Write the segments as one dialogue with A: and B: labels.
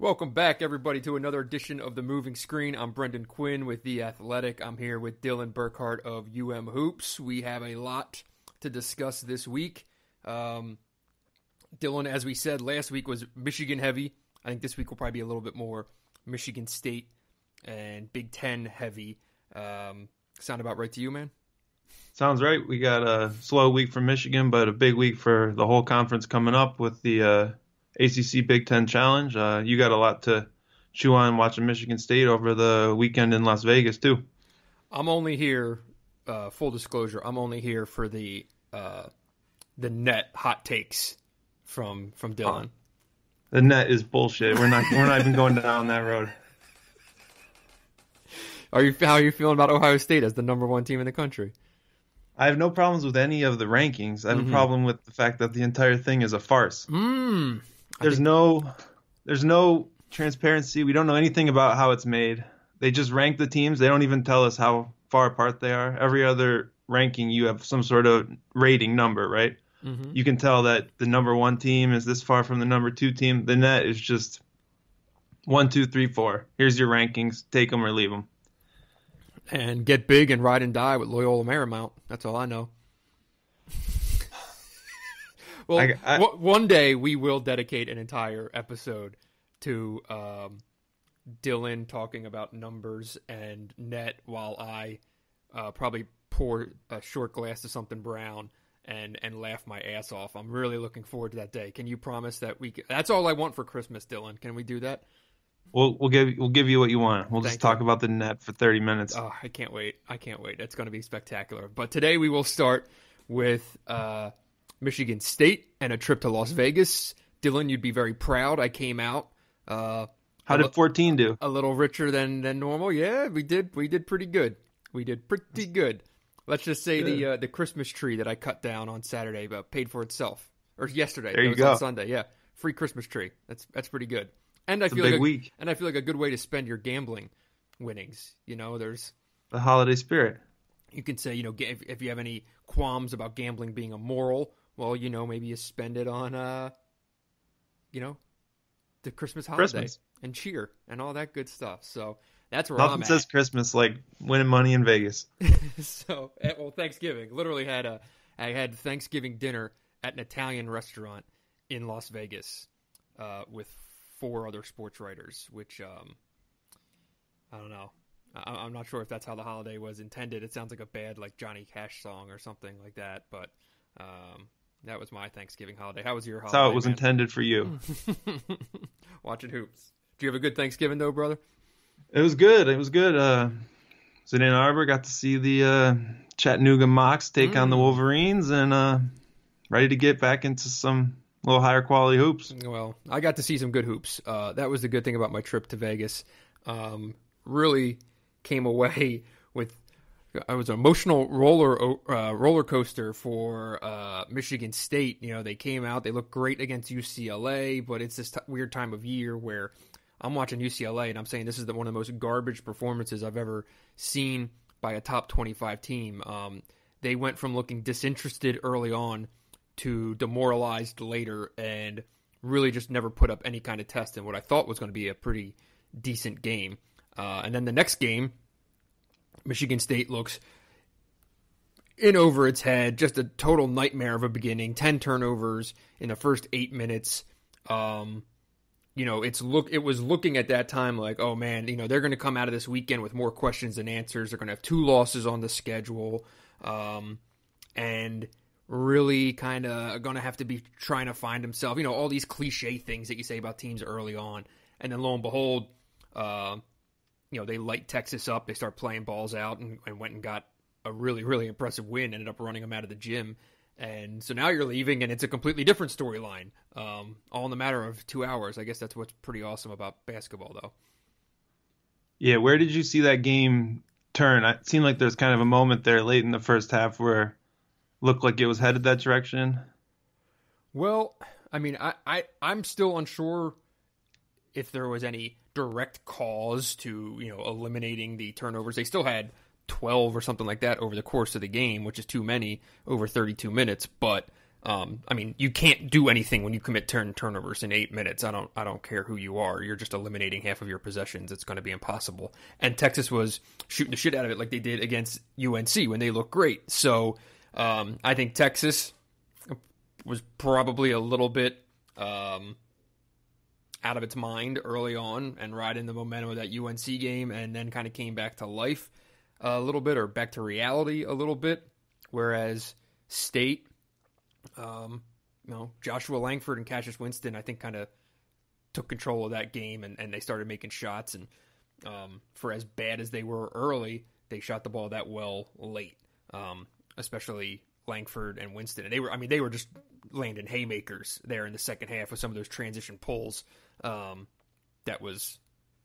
A: Welcome back, everybody, to another edition of the Moving Screen. I'm Brendan Quinn with The Athletic. I'm here with Dylan Burkhart of UM Hoops. We have a lot to discuss this week. Um, Dylan, as we said last week, was Michigan heavy. I think this week will probably be a little bit more Michigan State and Big Ten heavy. Um, sound about right to you, man?
B: Sounds right. We got a slow week for Michigan, but a big week for the whole conference coming up with the uh, ACC Big Ten Challenge. Uh, you got a lot to chew on watching Michigan State over the weekend in Las Vegas, too.
A: I'm only here, uh, full disclosure, I'm only here for the uh, the net hot takes from from Dylan.
B: The net is bullshit. We're not we're not even going down that road.
A: Are you how are you feeling about Ohio State as the number one team in the country?
B: I have no problems with any of the rankings. I have
A: Mm-hmm.
B: a problem with the fact that the entire thing is a farce.
A: Mm.
B: There's no there's no transparency. We don't know anything about how it's made. They just rank the teams. They don't even tell us how far apart they are. Every other ranking you have some sort of rating number, right?
A: Mhm.
B: You can tell that the number 1 team is this far from the number 2 team. The net is just one, two, three, four. Here's your rankings. Take them or leave them.
A: And get big and ride and die with Loyola Marymount. That's all I know. well,
B: I- I-
A: w- one day we will dedicate an entire episode to um, Dylan talking about numbers and net while I uh, probably pour a short glass of something brown and and laugh my ass off. I'm really looking forward to that day. Can you promise that we? Can, that's all I want for Christmas, Dylan. Can we do that?
B: We'll we'll give we'll give you what you want. We'll just talk
A: you.
B: about the net for 30 minutes.
A: Oh, I can't wait. I can't wait. It's going to be spectacular. But today we will start with uh, Michigan State and a trip to Las Vegas. Dylan, you'd be very proud. I came out uh,
B: How did 14 do?
A: a little richer than, than normal. Yeah, we did. We did pretty good. We did pretty good. Let's just say the uh, the Christmas tree that I cut down on Saturday but paid for itself. Or yesterday.
B: There
A: It
B: you
A: was
B: go.
A: On Sunday, yeah. Free Christmas tree. That's that's pretty good. And I
B: It's a
A: feel
B: big
A: like a,
B: week.
A: and I feel like a good way to spend your gambling winnings. You know, there's
B: The holiday spirit.
A: you can say, you know, if, if you have any qualms about gambling being immoral, well, you know, maybe you spend it on, uh, you know, the Christmas holiday
B: Christmas.
A: and cheer and all that good stuff. So that's where
B: Nothing
A: I'm
B: says Christmas like winning money in Vegas.
A: so, eh, well, Thanksgiving. Literally had a, I had Thanksgiving dinner at an Italian restaurant in Las Vegas uh, with four other sports writers, which um, I don't know. I, I'm not sure if that's how the holiday was intended. It sounds like a bad like Johnny Cash song or something like that. But um, that was my Thanksgiving holiday. How was your
B: That's
A: holiday?
B: how it was
A: man?
B: intended for you.
A: Watching hoops. Do you have a good Thanksgiving though, brother?
B: It was good. It was good. Uh, was in Ann Arbor. Got to see the uh, Chattanooga Mocs take on the
A: Mm.
B: Wolverines, and uh, ready to get back into some little higher quality hoops.
A: Well, I got to see some good hoops. Uh, that was the good thing about my trip to Vegas. Um, really came away with I was an emotional roller uh, roller coaster for uh, Michigan State. You know, they came out, they looked great against UCLA, but it's this t- weird time of year where I'm watching UCLA and I'm saying this is the, one of the most garbage performances I've ever seen by a top 25 team. Um, they went from looking disinterested early on to demoralized later and really just never put up any kind of test in what I thought was going to be a pretty decent game. Uh, and then the next game, Michigan State looks in over its head, just a total nightmare of a beginning. Ten turnovers in the first eight minutes. Um, you know, it's look. It was looking at that time like, oh man, you know, they're going to come out of this weekend with more questions than answers. They're going to have two losses on the schedule, um, and really kind of going to have to be trying to find himself. You know, all these cliche things that you say about teams early on, and then lo and behold, uh, you know, they light Texas up. They start playing balls out and, and went and got a really, really impressive win. Ended up running them out of the gym. And so now you're leaving, and it's a completely different storyline, um, all in the matter of two hours. I guess that's what's pretty awesome about basketball, though.
B: Yeah, where did you see that game turn? It seemed like there's kind of a moment there late in the first half where looked like it was headed that direction.
A: Well, I mean, I, I I'm still unsure if there was any direct cause to you know eliminating the turnovers. They still had 12 or something like that over the course of the game, which is too many over 32 minutes. But Um, I mean, you can't do anything when you commit turn turnovers in eight minutes. I don't, I don't care who you are. You're just eliminating half of your possessions. It's going to be impossible. And Texas was shooting the shit out of it like they did against UNC when they looked great. So um, I think Texas was probably a little bit um, out of its mind early on and riding the momentum of that UNC game, and then kind of came back to life a little bit or back to reality a little bit. Whereas State, um, you know, Joshua Langford and Cassius Winston, I think, kind of took control of that game and, and they started making shots. And um, for as bad as they were early, they shot the ball that well late, um, especially Langford and Winston. And they were, I mean, they were just landing haymakers there in the second half with some of those transition pulls. Um, that was,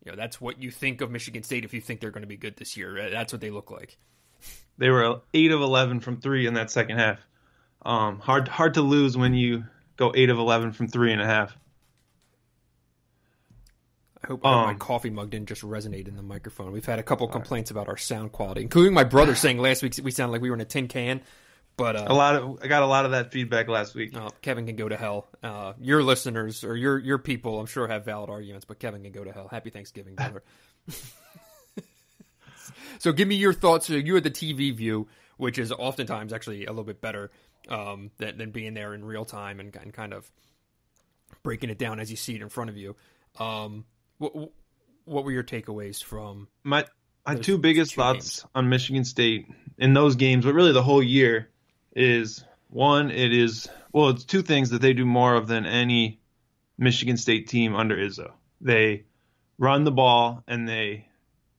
A: you know, that's what you think of Michigan State if you think they're going to be good this year. That's what they look like.
B: They were eight of eleven from three in that second half. Um, hard hard to lose when you go eight of eleven from three and a half.
A: I hope um, my coffee mug didn't just resonate in the microphone. We've had a couple complaints about our sound quality, including my brother saying last week we sounded like we were in a tin can. But uh,
B: a lot of I got a lot of that feedback last week.
A: Uh, Kevin can go to hell. Uh, your listeners or your your people, I'm sure, have valid arguments, but Kevin can go to hell. Happy Thanksgiving, brother. so, give me your thoughts. So you had the TV view, which is oftentimes actually a little bit better um, than, than being there in real time and, and kind of breaking it down as you see it in front of you. Um, what what were your takeaways from
B: my my two biggest two thoughts games? on Michigan State in those games, but really the whole year is one, it is well, it's two things that they do more of than any Michigan State team under Izzo. They run the ball and they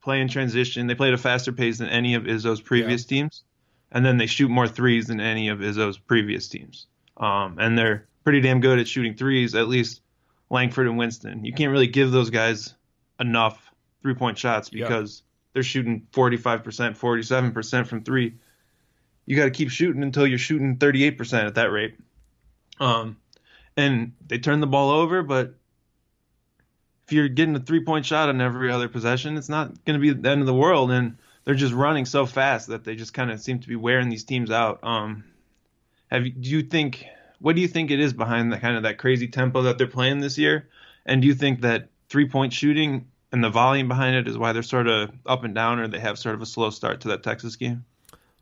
B: play in transition. They play at a faster pace than any of Izzo's previous yeah. teams, and then they shoot more threes than any of Izzo's previous teams. Um, and they're pretty damn good at shooting threes, at least Langford and Winston. You can't really give those guys enough three point shots because yeah. they're shooting 45%, 47% from three you got to keep shooting until you're shooting 38% at that rate. Um, and they turn the ball over, but if you're getting a three point shot on every other possession, it's not going to be the end of the world. And they're just running so fast that they just kind of seem to be wearing these teams out. Um, have do you think what do you think it is behind the kind of that crazy tempo that they're playing this year? And do you think that three point shooting and the volume behind it is why they're sort of up and down, or they have sort of a slow start to that Texas game?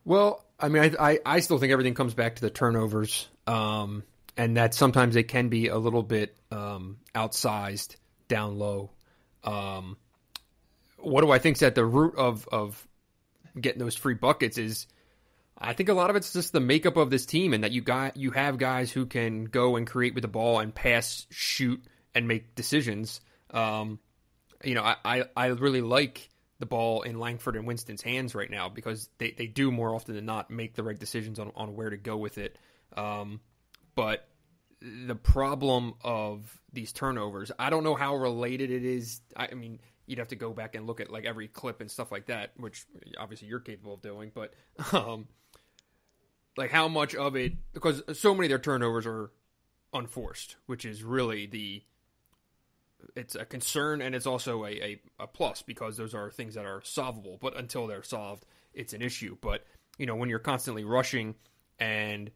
A: Well, I mean, I, I, I still think everything comes back to the turnovers, um, and that sometimes they can be a little bit um, outsized down low. Um, what do I think is at the root of of getting those free buckets is I think a lot of it's just the makeup of this team and that you got you have guys who can go and create with the ball and pass, shoot, and make decisions. Um, you know, I, I, I really like the ball in Langford and Winston's hands right now because they, they do more often than not make the right decisions on, on where to go with it. Um, but the problem of these turnovers, I don't know how related it is. I, I, mean, you'd have to go back and look at like every clip and stuff like that, which obviously you're capable of doing. But um, like how much of it, because so many of their turnovers are unforced, which is really the it's a concern and it's also a, a, a, plus because those are things that are solvable. But until they're solved, it's an issue. But you know, when you're constantly rushing and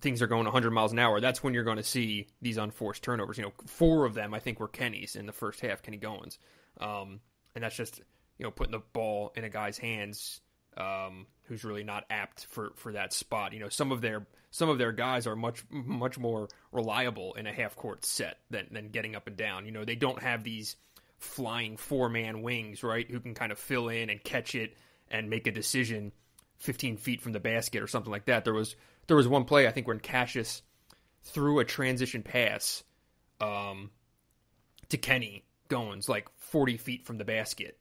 A: things are going 100 miles an hour, that's when you're going to see these unforced turnovers. You know, four of them I think were Kenny's in the first half, Kenny Goins, um, and that's just you know putting the ball in a guy's hands um, who's really not apt for, for that spot. You know, some of their some of their guys are much much more reliable in a half court set than than getting up and down. You know, they don't have these flying four man wings, right? Who can kind of fill in and catch it and make a decision 15 feet from the basket or something like that. There was there was one play I think when Cassius threw a transition pass um, to Kenny Goins like 40 feet from the basket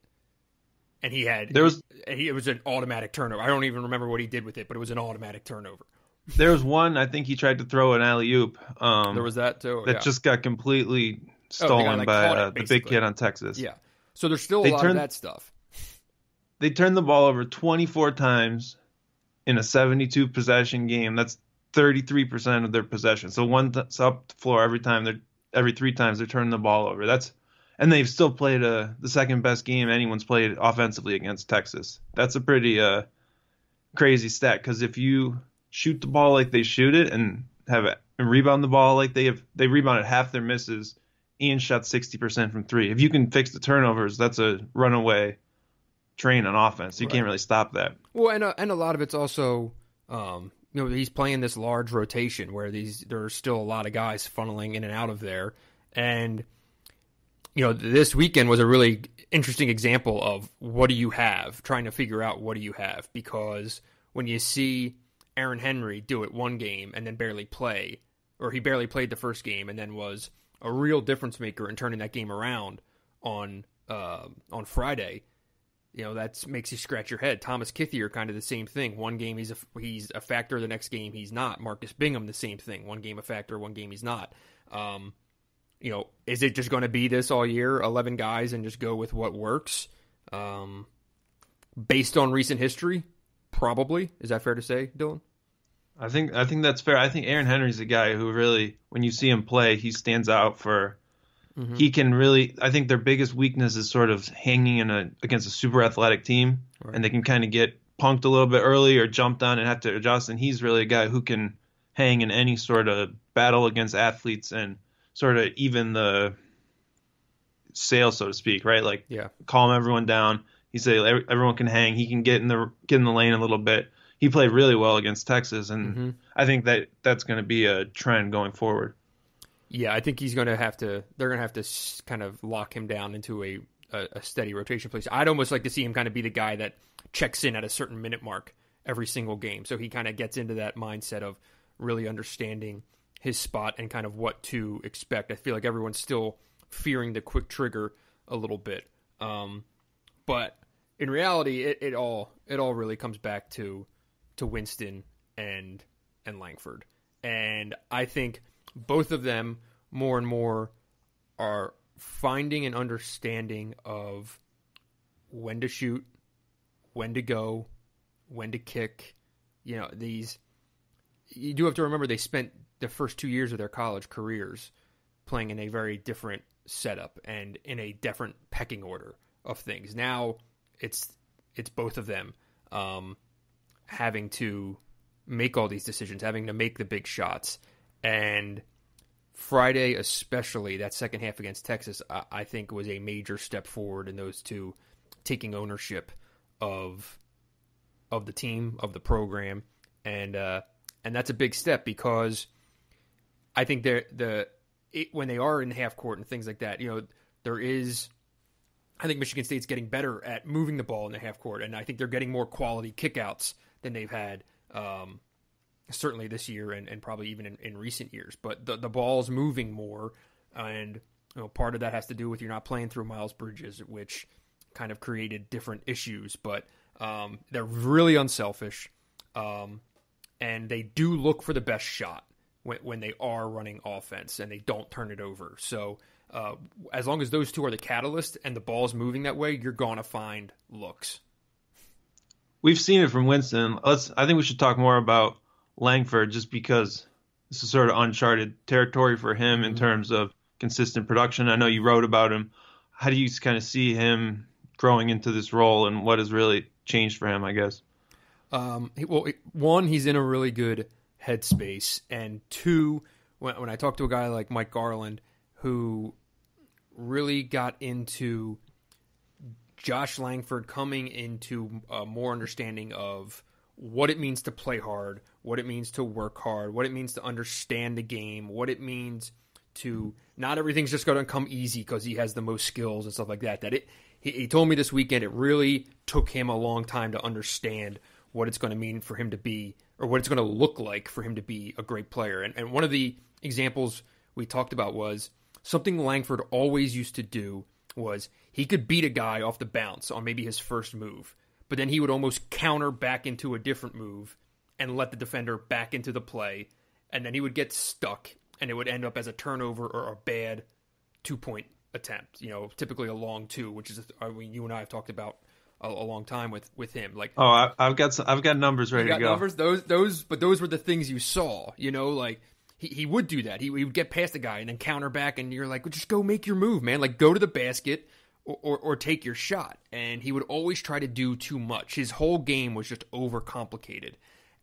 A: and he had there was he, it was an automatic turnover. I don't even remember what he did with it, but it was an automatic turnover.
B: There was one I think he tried to throw an alley oop. Um,
A: there was that too.
B: That
A: yeah.
B: just got completely stolen oh, by uh, it, the big kid on Texas.
A: Yeah. So there's still a they lot turned, of that stuff.
B: They turned the ball over 24 times in a 72 possession game. That's 33% of their possession. So one th- up the floor every time they're every three times they're turning the ball over. That's and they've still played uh, the second best game anyone's played offensively against Texas. That's a pretty uh, crazy stat because if you shoot the ball like they shoot it and have it and rebound the ball like they have they rebounded half their misses and shot 60% from three. If you can fix the turnovers, that's a runaway train on offense. You right. can't really stop that.
A: Well, and a, and a lot of it's also um, you know he's playing this large rotation where these there are still a lot of guys funneling in and out of there, and you know this weekend was a really interesting example of what do you have, trying to figure out what do you have because when you see Aaron Henry do it one game and then barely play, or he barely played the first game and then was a real difference maker in turning that game around on uh, on Friday. You know that makes you scratch your head. Thomas Kithier kind of the same thing. One game he's a he's a factor, the next game he's not. Marcus Bingham the same thing. One game a factor, one game he's not. Um, you know, is it just going to be this all year, eleven guys, and just go with what works? Um, based on recent history, Probably. Is that fair to say, Dylan?
B: I think I think that's fair. I think Aaron Henry's a guy who really, when you see him play, he stands out for. Mm-hmm. He can really. I think their biggest weakness is sort of hanging in a against a super athletic team, right. and they can kind of get punked a little bit early or jumped on and have to adjust. And he's really a guy who can hang in any sort of battle against athletes and sort of even the sail, so to speak, right? Like,
A: yeah,
B: calm everyone down he said everyone can hang. He can get in the get in the lane a little bit. He played really well against Texas, and mm-hmm. I think that that's going to be a trend going forward.
A: Yeah, I think he's going to have to. They're going to have to kind of lock him down into a, a, a steady rotation place. I'd almost like to see him kind of be the guy that checks in at a certain minute mark every single game, so he kind of gets into that mindset of really understanding his spot and kind of what to expect. I feel like everyone's still fearing the quick trigger a little bit. Um, but in reality, it, it all it all really comes back to to Winston and and Langford, and I think both of them more and more are finding an understanding of when to shoot, when to go, when to kick. You know, these you do have to remember they spent the first two years of their college careers playing in a very different setup and in a different pecking order of things. Now it's it's both of them um, having to make all these decisions, having to make the big shots, and Friday especially that second half against Texas, I, I think was a major step forward in those two taking ownership of of the team of the program, and uh, and that's a big step because I think they're the it, when they are in half court and things like that, you know, there is I think Michigan State's getting better at moving the ball in the half court, and I think they're getting more quality kickouts than they've had um, certainly this year and, and probably even in, in, recent years. But the the ball's moving more, and you know, part of that has to do with you're not playing through Miles Bridges, which kind of created different issues. But um, they're really unselfish, um, and they do look for the best shot when, when they are running offense, and they don't turn it over. So uh, as long as those two are the catalyst and the ball's moving that way, you're going to find looks.
B: We've seen it from Winston. Let's. I think we should talk more about Langford, just because this is sort of uncharted territory for him mm-hmm. in terms of consistent production. I know you wrote about him. How do you kind of see him growing into this role, and what has really changed for him? I guess.
A: Um, well, one, he's in a really good headspace, and two, when, when I talk to a guy like Mike Garland, who really got into Josh Langford coming into a more understanding of what it means to play hard, what it means to work hard, what it means to understand the game, what it means to not everything's just going to come easy because he has the most skills and stuff like that. That it, he, he told me this weekend, it really took him a long time to understand what it's going to mean for him to be, or what it's going to look like for him to be a great player. And, and one of the examples we talked about was something Langford always used to do was he could beat a guy off the bounce on maybe his first move, but then he would almost counter back into a different move and let the defender back into the play, and then he would get stuck, and it would end up as a turnover or a bad two point attempt. You know, typically a long two, which is I mean, you and I have talked about a, a long time with with him. Like,
B: oh, I, have got some, I've got numbers ready got to go. Numbers,
A: those those, but those were the things you saw. You know, like he, he would do that. He, he would get past the guy and then counter back, and you're like, well, just go make your move, man. Like, go to the basket or, or, or, take your shot. And he would always try to do too much. His whole game was just overcomplicated.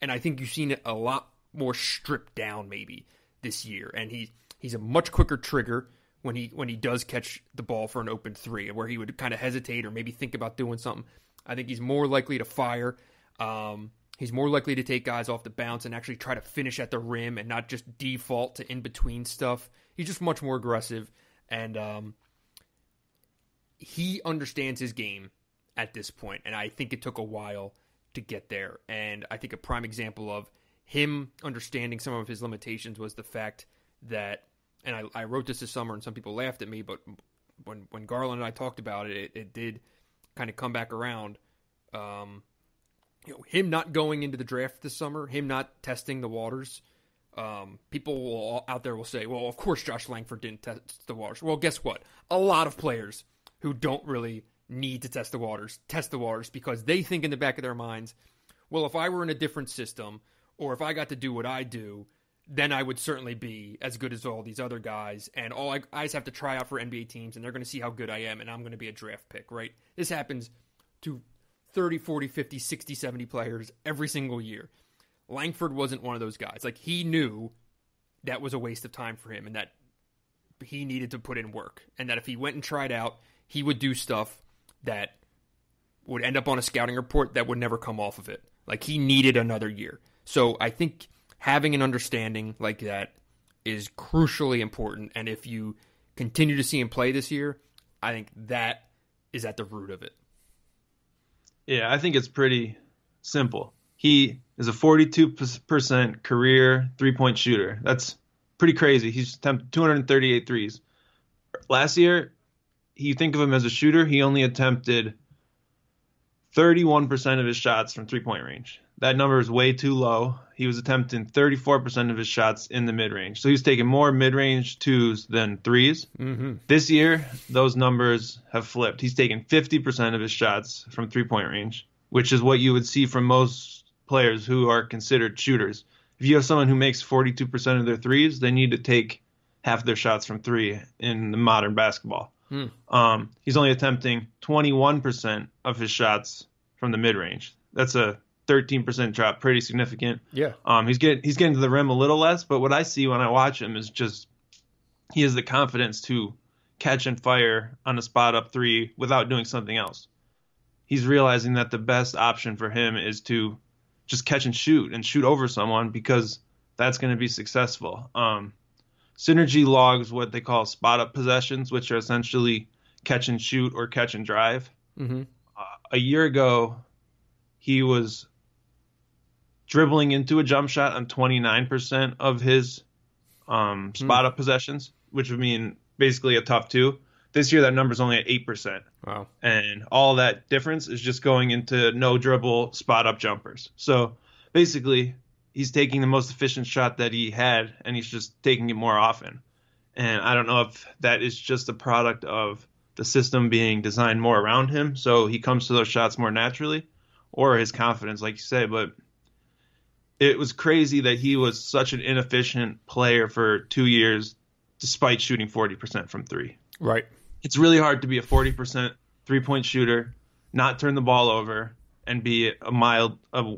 A: and I think you've seen it a lot more stripped down maybe this year. And he he's a much quicker trigger when he when he does catch the ball for an open three, where he would kind of hesitate or maybe think about doing something. I think he's more likely to fire. Um, he's more likely to take guys off the bounce and actually try to finish at the rim and not just default to in between stuff. He's just much more aggressive, and um, he understands his game at this point. And I think it took a while to get there. And I think a prime example of him understanding some of his limitations was the fact that, and I, I wrote this this summer, and some people laughed at me, but when when Garland and I talked about it, it, it did kind of come back around. Um, you know, him not going into the draft this summer, him not testing the waters. Um, people will, out there will say, "Well, of course Josh Langford didn't test the waters." Well, guess what? A lot of players who don't really need to test the waters test the waters because they think in the back of their minds, "Well, if I were in a different system, or if I got to do what I do, then I would certainly be as good as all these other guys. And all I, I just have to try out for NBA teams, and they're going to see how good I am, and I'm going to be a draft pick, right? This happens to 30, 40, 50, 60, 70 players every single year. Langford wasn't one of those guys. Like, he knew that was a waste of time for him and that he needed to put in work. And that if he went and tried out, he would do stuff that would end up on a scouting report that would never come off of it. Like, he needed another year. So I think having an understanding like that is crucially important. And if you continue to see him play this year, I think that is at the root of it.
B: Yeah, I think it's pretty simple. He is a 42% career three point shooter. That's pretty crazy. He's attempted 238 threes. Last year, you think of him as a shooter, he only attempted 31% of his shots from three point range. That number is way too low. He was attempting 34% of his shots in the mid range. So he was taking more mid range twos than 3s
A: mm-hmm.
B: This year, those numbers have flipped. He's taking 50% of his shots from three point range, which is what you would see from most players who are considered shooters. If you have someone who makes 42% of their threes, they need to take half their shots from three in the modern basketball.
A: Hmm.
B: Um, he's only attempting 21% of his shots from the mid range. That's a 13% drop, pretty significant.
A: Yeah.
B: Um, he's getting he's getting to the rim a little less, but what I see when I watch him is just he has the confidence to catch and fire on a spot up three without doing something else. He's realizing that the best option for him is to just catch and shoot and shoot over someone because that's going to be successful. Um, Synergy logs what they call spot up possessions, which are essentially catch and shoot or catch and drive.
A: Mm-hmm.
B: Uh, a year ago, he was dribbling into a jump shot on 29% of his um, spot up possessions, which would mean basically a top two. This year, that number's only at 8%.
A: Wow.
B: And all that difference is just going into no dribble spot up jumpers. So basically, he's taking the most efficient shot that he had, and he's just taking it more often. And I don't know if that is just a product of the system being designed more around him, so he comes to those shots more naturally, or his confidence, like you say. But it was crazy that he was such an inefficient player for two years, despite shooting 40% from three.
A: Right.
B: It's really hard to be a 40% three point shooter, not turn the ball over, and be a mild, a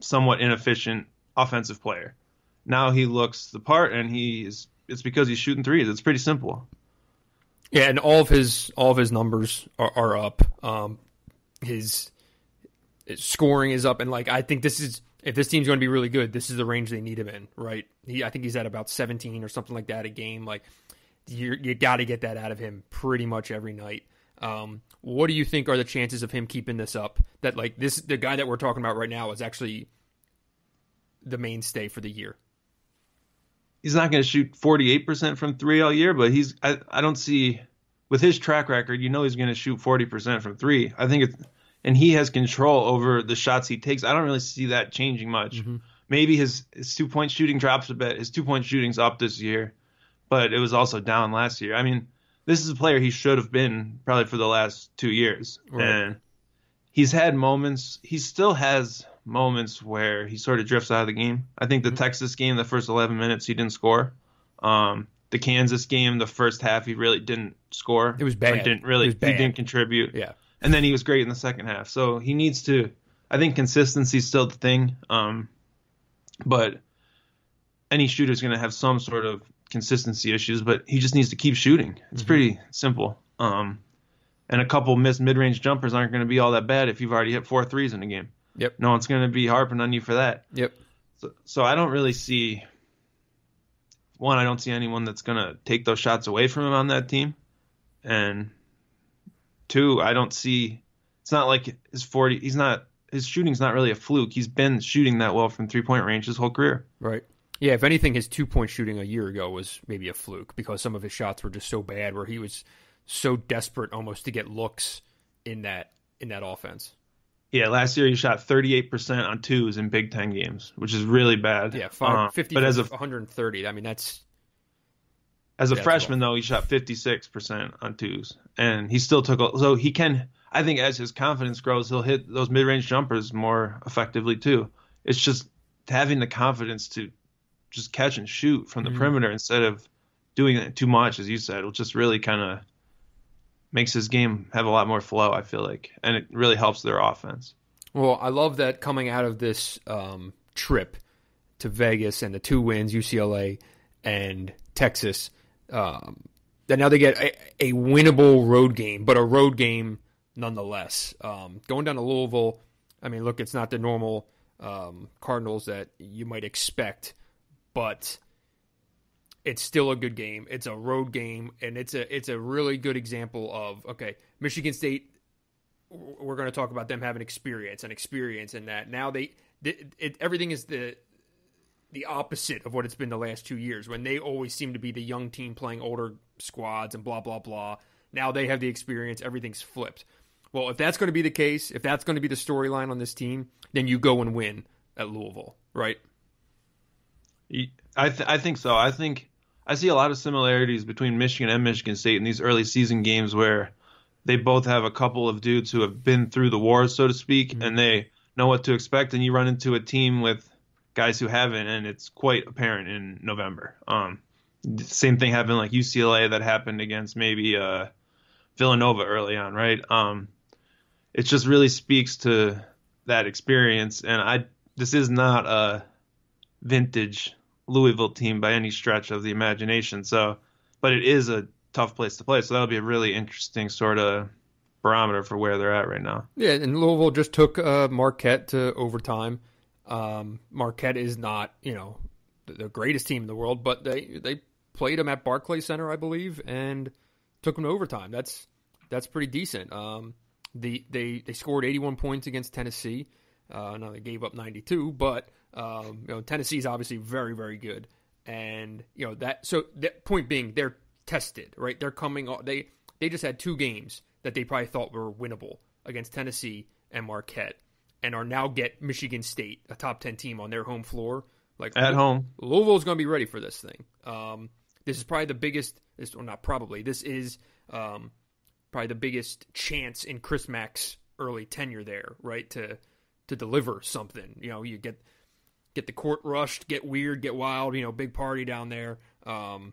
B: somewhat inefficient offensive player. Now he looks the part, and he's it's because he's shooting threes. It's pretty simple.
A: Yeah, and all of his all of his numbers are, are up. Um, his, his scoring is up, and like I think this is if this team's going to be really good, this is the range they need him in, right? He, I think he's at about 17 or something like that a game. Like you you got to get that out of him pretty much every night. Um, what do you think are the chances of him keeping this up? That like this the guy that we're talking about right now is actually the mainstay for the year.
B: He's not going to shoot 48% from three all year, but he's I, I don't see with his track record, you know he's going to shoot 40% from three. I think it's and he has control over the shots he takes. I don't really see that changing much.
A: Mm-hmm.
B: Maybe his, his two point shooting drops a bit. His two point shooting's up this year, but it was also down last year. I mean, this is a player he should have been probably for the last two years.
A: Right.
B: And he's had moments. He still has moments where he sort of drifts out of the game. I think the
A: Mhm.
B: Texas game, the first 11 minutes, he didn't score. Um, the Kansas game, the first half, he really didn't score.
A: It was bad.
B: Like, didn't really. He didn't contribute.
A: Yeah.
B: And then he was great in the second half. So he needs to. I think consistency's still the thing. Um, but any shooter is going to have some sort of consistency issues. But he just needs to keep shooting. It's mm-hmm. pretty simple. Um, and a couple missed mid-range jumpers aren't going to be all that bad if you've already hit four threes in a game.
A: Yep.
B: No one's going to be harping on you for that.
A: Yep.
B: So, so I don't really see one. I don't see anyone that's going to take those shots away from him on that team, and two, I don't see. It's not like his forty. He's not. His shooting's not really a fluke. He's been shooting that well from three point range his whole career.
A: Right. Yeah. If anything, his two point shooting a year ago was maybe a fluke because some of his shots were just so bad where he was so desperate almost to get looks in that in that offense.
B: Yeah, last year he shot 38% on twos in Big Ten games, which is really bad.
A: Yeah, five, uh, 50 but as a 130, I mean that's
B: as a freshman though he shot 56% on twos, and he still took a, so he can. I think as his confidence grows, he'll hit those mid-range jumpers more effectively too. It's just having the confidence to just catch and shoot from the mm-hmm. perimeter instead of doing it too much, as you said, will just really kind of makes his game have a lot more flow. I feel like, and it really helps their offense.
A: Well, I love that coming out of this um, trip to Vegas and the two wins, UCLA and Texas. Um, that now they get a, a, winnable road game, but a road game nonetheless. Um, going down to Louisville, I mean, look, it's not the normal um, Cardinals that you might expect, but it's still a good game. It's a road game, and it's a it's a really good example of okay, Michigan State. We're going to talk about them having experience and experience in that. Now they, it, it, everything is the the opposite of what it's been the last two years when they always seem to be the young team playing older squads and blah blah blah. Now they have the experience. Everything's flipped. Well, if that's going to be the case, if that's going to be the storyline on this team, then you go and win at Louisville, right?
B: I th- I think so. I think I see a lot of similarities between Michigan and Michigan State in these early season games where they both have a couple of dudes who have been through the wars, so to speak, mm-hmm. and they know what to expect. And you run into a team with guys who haven't, and it's quite apparent in November. Um, same thing happened like UCLA that happened against maybe uh, Villanova early on, right? Um, it just really speaks to that experience, and I this is not a vintage Louisville team by any stretch of the imagination. So, but it is a tough place to play. So that'll be a really interesting sort of barometer for where they're at right now.
A: Yeah, and Louisville just took uh, Marquette to overtime. Um, Marquette is not, you know, the greatest team in the world, but they they played them at Barclays Center, I believe, and took them to overtime. That's that's pretty decent. Um, the they they scored 81 points against Tennessee. Uh, now they gave up 92, but um, you know, Tennessee's obviously very, very good, and you know that. So that point being, they're tested, right? They're coming. They they just had two games that they probably thought were winnable against Tennessee and Marquette, and are now get Michigan State, a top ten team, on their home floor. Like
B: at home,
A: Louisville's going to be ready for this thing. Um, this is probably the biggest. This or not probably. This is um, probably the biggest chance in Chris Mack's early tenure there, right? To to deliver something. You know, you get get the court rushed, get weird, get wild. You know, big party down there. Um,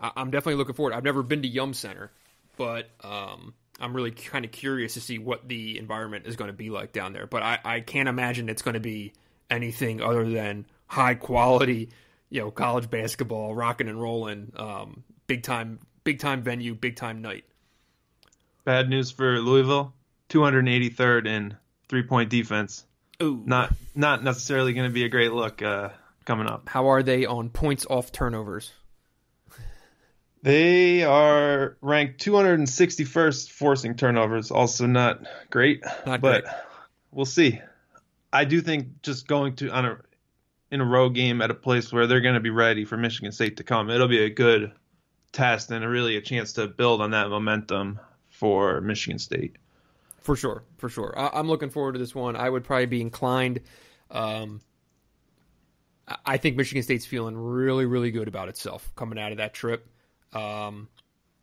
A: I, am definitely looking forward. I've never been to Yum Center, but um, I'm really kind of curious to see what the environment is going to be like down there. But I, I can't imagine it's going to be anything other than high quality, you know, college basketball, rocking and rolling, um, big time, big time venue, big time night.
B: Bad news for Louisville: 283rd in three point defense.
A: Ooh.
B: Not not necessarily going to be a great look uh, coming up.
A: How are they on points off turnovers?
B: They are ranked 261st forcing turnovers. Also not great,
A: not
B: but
A: great.
B: we'll see. I do think just going to on a in a road game at a place where they're going to be ready for Michigan State to come, it'll be a good test and a really a chance to build on that momentum for Michigan State.
A: For sure, for sure. I, am looking forward to this one. I would probably be inclined. Um, I think Michigan State's feeling really, really good about itself coming out of that trip. Um,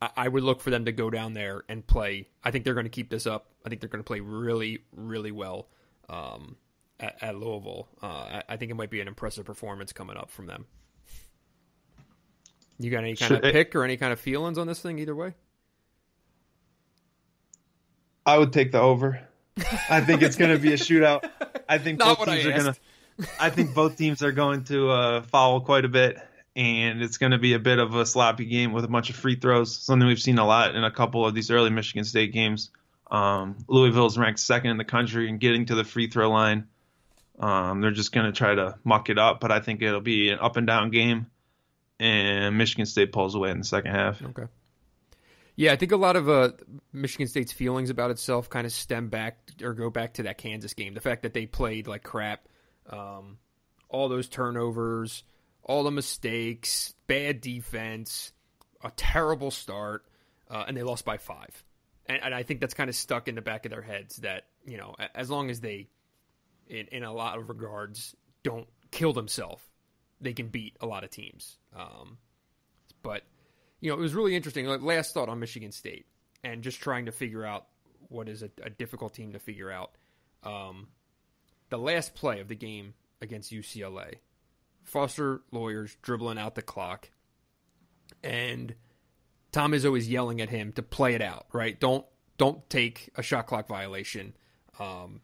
A: I, I would look for them to go down there and play. I think they're going to keep this up. I think they're going to play really, really well um, at, at, Louisville. Uh, I, I, think it might be an impressive performance coming up from them. You got any kind Should of pick or any kind of feelings on this thing either way?
B: I would take the over. I think it's going to be a shootout. I think
A: both teams are going to.
B: I think both teams are going to uh, foul quite a bit, and it's going to be a bit of a sloppy game with a bunch of free throws. Something we've seen a lot in a couple of these early Michigan State games. Um, Louisville's ranked second in the country in getting to the free throw line. Um, they're just going to try to muck it up, but I think it'll be an up and down game, and Michigan State pulls away in the second half.
A: Okay. Yeah, I think a lot of uh, Michigan State's feelings about itself kind of stem back or go back to that Kansas game. The fact that they played like crap, um, all those turnovers, all the mistakes, bad defense, a terrible start, uh, and they lost by five. And, and I think that's kind of stuck in the back of their heads that you know, as long as they, in in a lot of regards, don't kill themselves, they can beat a lot of teams. Um, but you know, it was really interesting. Like, last thought on Michigan State and just trying to figure out what is a, a difficult team to figure out. Um, the last play of the game against UCLA, Foster Loyer's dribbling out the clock, and Tom Izzo is yelling at him to play it out. Right? Don't don't take a shot clock violation. Um,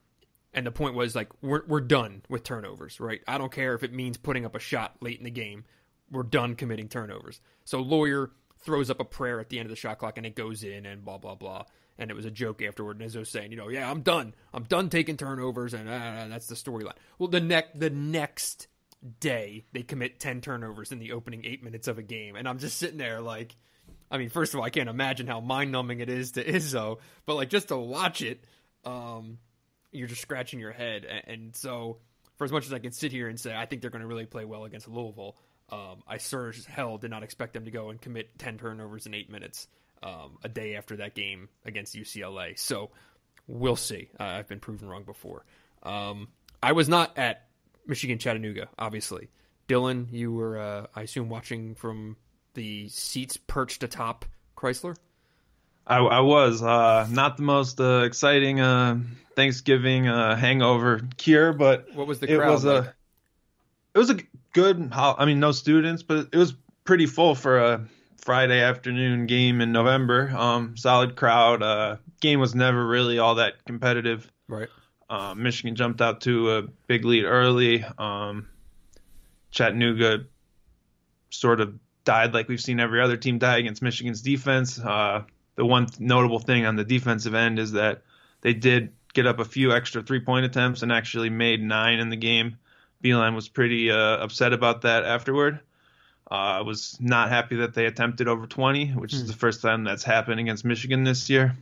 A: and the point was like we're we're done with turnovers. Right? I don't care if it means putting up a shot late in the game. We're done committing turnovers. So Loyer throws up a prayer at the end of the shot clock and it goes in and blah blah blah. And it was a joke afterward. And Izzo saying, you know, yeah, I'm done. I'm done taking turnovers, and uh, that's the storyline. Well, the next the next day they commit ten turnovers in the opening eight minutes of a game, and I'm just sitting there like, I mean, first of all, I can't imagine how mind numbing it is to Izzo, but like just to watch it, um, you're just scratching your head. And, and so, for as much as I can sit here and say I think they're going to really play well against Louisville, um, I sure as hell did not expect them to go and commit 10 turnovers in eight minutes um, a day after that game against UCLA. So we'll see. Uh, I've been proven wrong before. Um, I was not at Michigan Chattanooga, obviously. Dylan, you were, uh, I assume, watching from the seats perched atop Crisler.
B: I, I was uh, not the most uh, exciting uh, Thanksgiving uh, hangover cure, but
A: what was the
B: it
A: crowd
B: was
A: like?
B: a it was a good. I mean, no students, but it was pretty full for a Friday afternoon game in November. Um, solid crowd. Uh, game was never really all that competitive.
A: right.
B: Uh, Michigan jumped out to a big lead early. Um, Chattanooga sort of died like we've seen every other team die against Michigan's defense. Uh, the one notable thing on the defensive end is that they did get up a few extra three point attempts and actually made nine in the game. Beilein was pretty uh, upset about that afterward. I uh, was not happy that they attempted over 20, which is the first time that's happened against Michigan this year.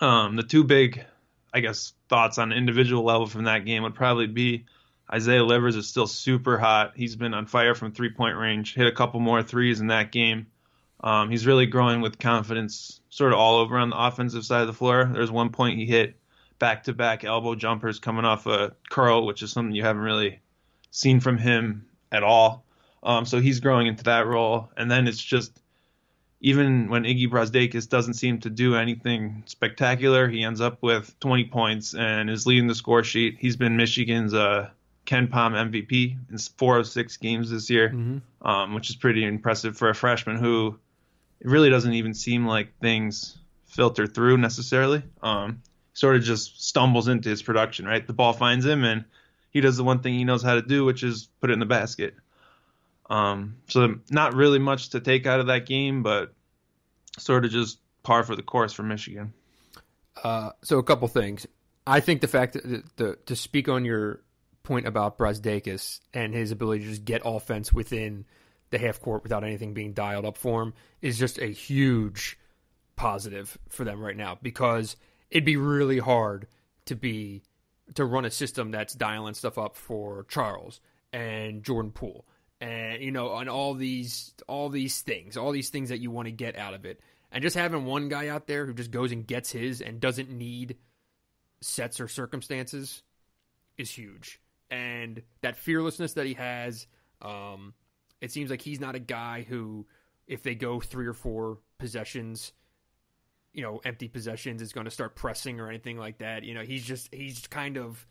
B: Um, the two big, I guess, thoughts on individual level from that game would probably be Isaiah Livers is still super hot. He's been on fire from three point range, hit a couple more threes in that game. Um, he's really growing with confidence sort of all over on the offensive side of the floor. There's one point he hit back to back elbow jumpers coming off a curl, which is something you haven't really seen from him at all. Um, so he's growing into that role. And then it's just even when Iggy Brazdeikis doesn't seem to do anything spectacular, he ends up with 20 points and is leading the score sheet. He's been Michigan's uh, KenPom MVP in four of six games this year, um, which is pretty impressive for a freshman who it really doesn't even seem like things filter through necessarily. Um, sort of just stumbles into his production, right? The ball finds him and he does the one thing he knows how to do, which is put it in the basket. Um, so not really much to take out of that game, but sort of just par for the course for Michigan.
A: Uh, so a couple things. I think the fact that the, to speak on your point about Brazdeikis and his ability to just get offense within the half court without anything being dialed up for him is just a huge positive for them right now because it'd be really hard to be to run a system that's dialing stuff up for Charles and Jordan Poole and you know and all these all these things all these things that you want to get out of it. And just having one guy out there who just goes and gets his and doesn't need sets or circumstances is huge. And that fearlessness that he has um, it seems like he's not a guy who if they go three or four possessions you know empty possessions is going to start pressing or anything like that. You know he's just he's kind of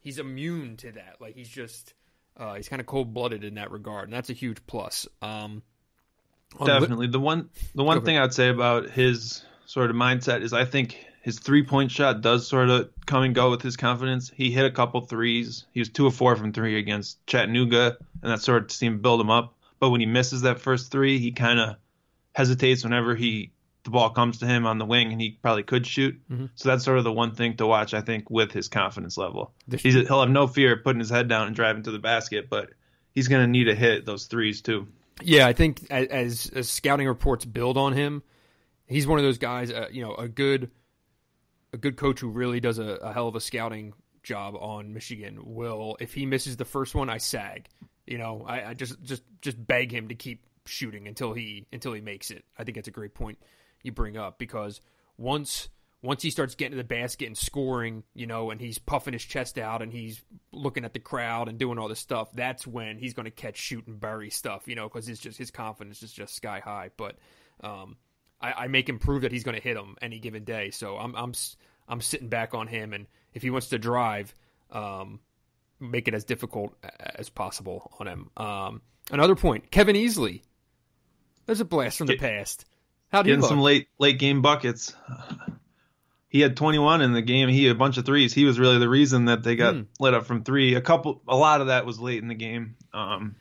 A: he's immune to that. Like he's just uh, he's kind of cold blooded in that regard and that's a huge plus um
B: Definitely. The one the one thing I'd say about his sort of mindset is I think his three point shot does sort of come and go with his confidence. He hit a couple threes. He was two of four from three against Chattanooga, and that sort of seemed to build him up. But when he misses that first three, he kind of hesitates whenever he the ball comes to him on the wing, and he probably could shoot. Mm-hmm. So that's sort of the one thing to watch, I think, with his confidence level. He's, he'll have no fear of putting his head down and driving to the basket, but he's going to need to hit those threes too.
A: Yeah, I think as, as scouting reports build on him, he's one of those guys. Uh, you know, a good a good coach who really does a, a hell of a scouting job on Michigan will, if he misses the first one, I sag. You know, I, I just just just beg him to keep shooting until he until he makes it. I think that's a great point you bring up because once once he starts getting to the basket and scoring, you know, and he's puffing his chest out and he's looking at the crowd and doing all this stuff, that's when he's going to catch, shoot, and bury stuff, you know, because it's just his confidence is just sky high. But um, I, I, make him prove that he's going to hit him any given day. So I'm I'm I'm sitting back on him, and if he wants to drive, um, make it as difficult as possible on him. Um, another point, Kevin Easley. There's a blast from the past.
B: How do you some late late game buckets. He had 21 in the game. He had a bunch of threes. He was really the reason that they got mm. lit up from three. A couple, a lot of that was late in the game. Um,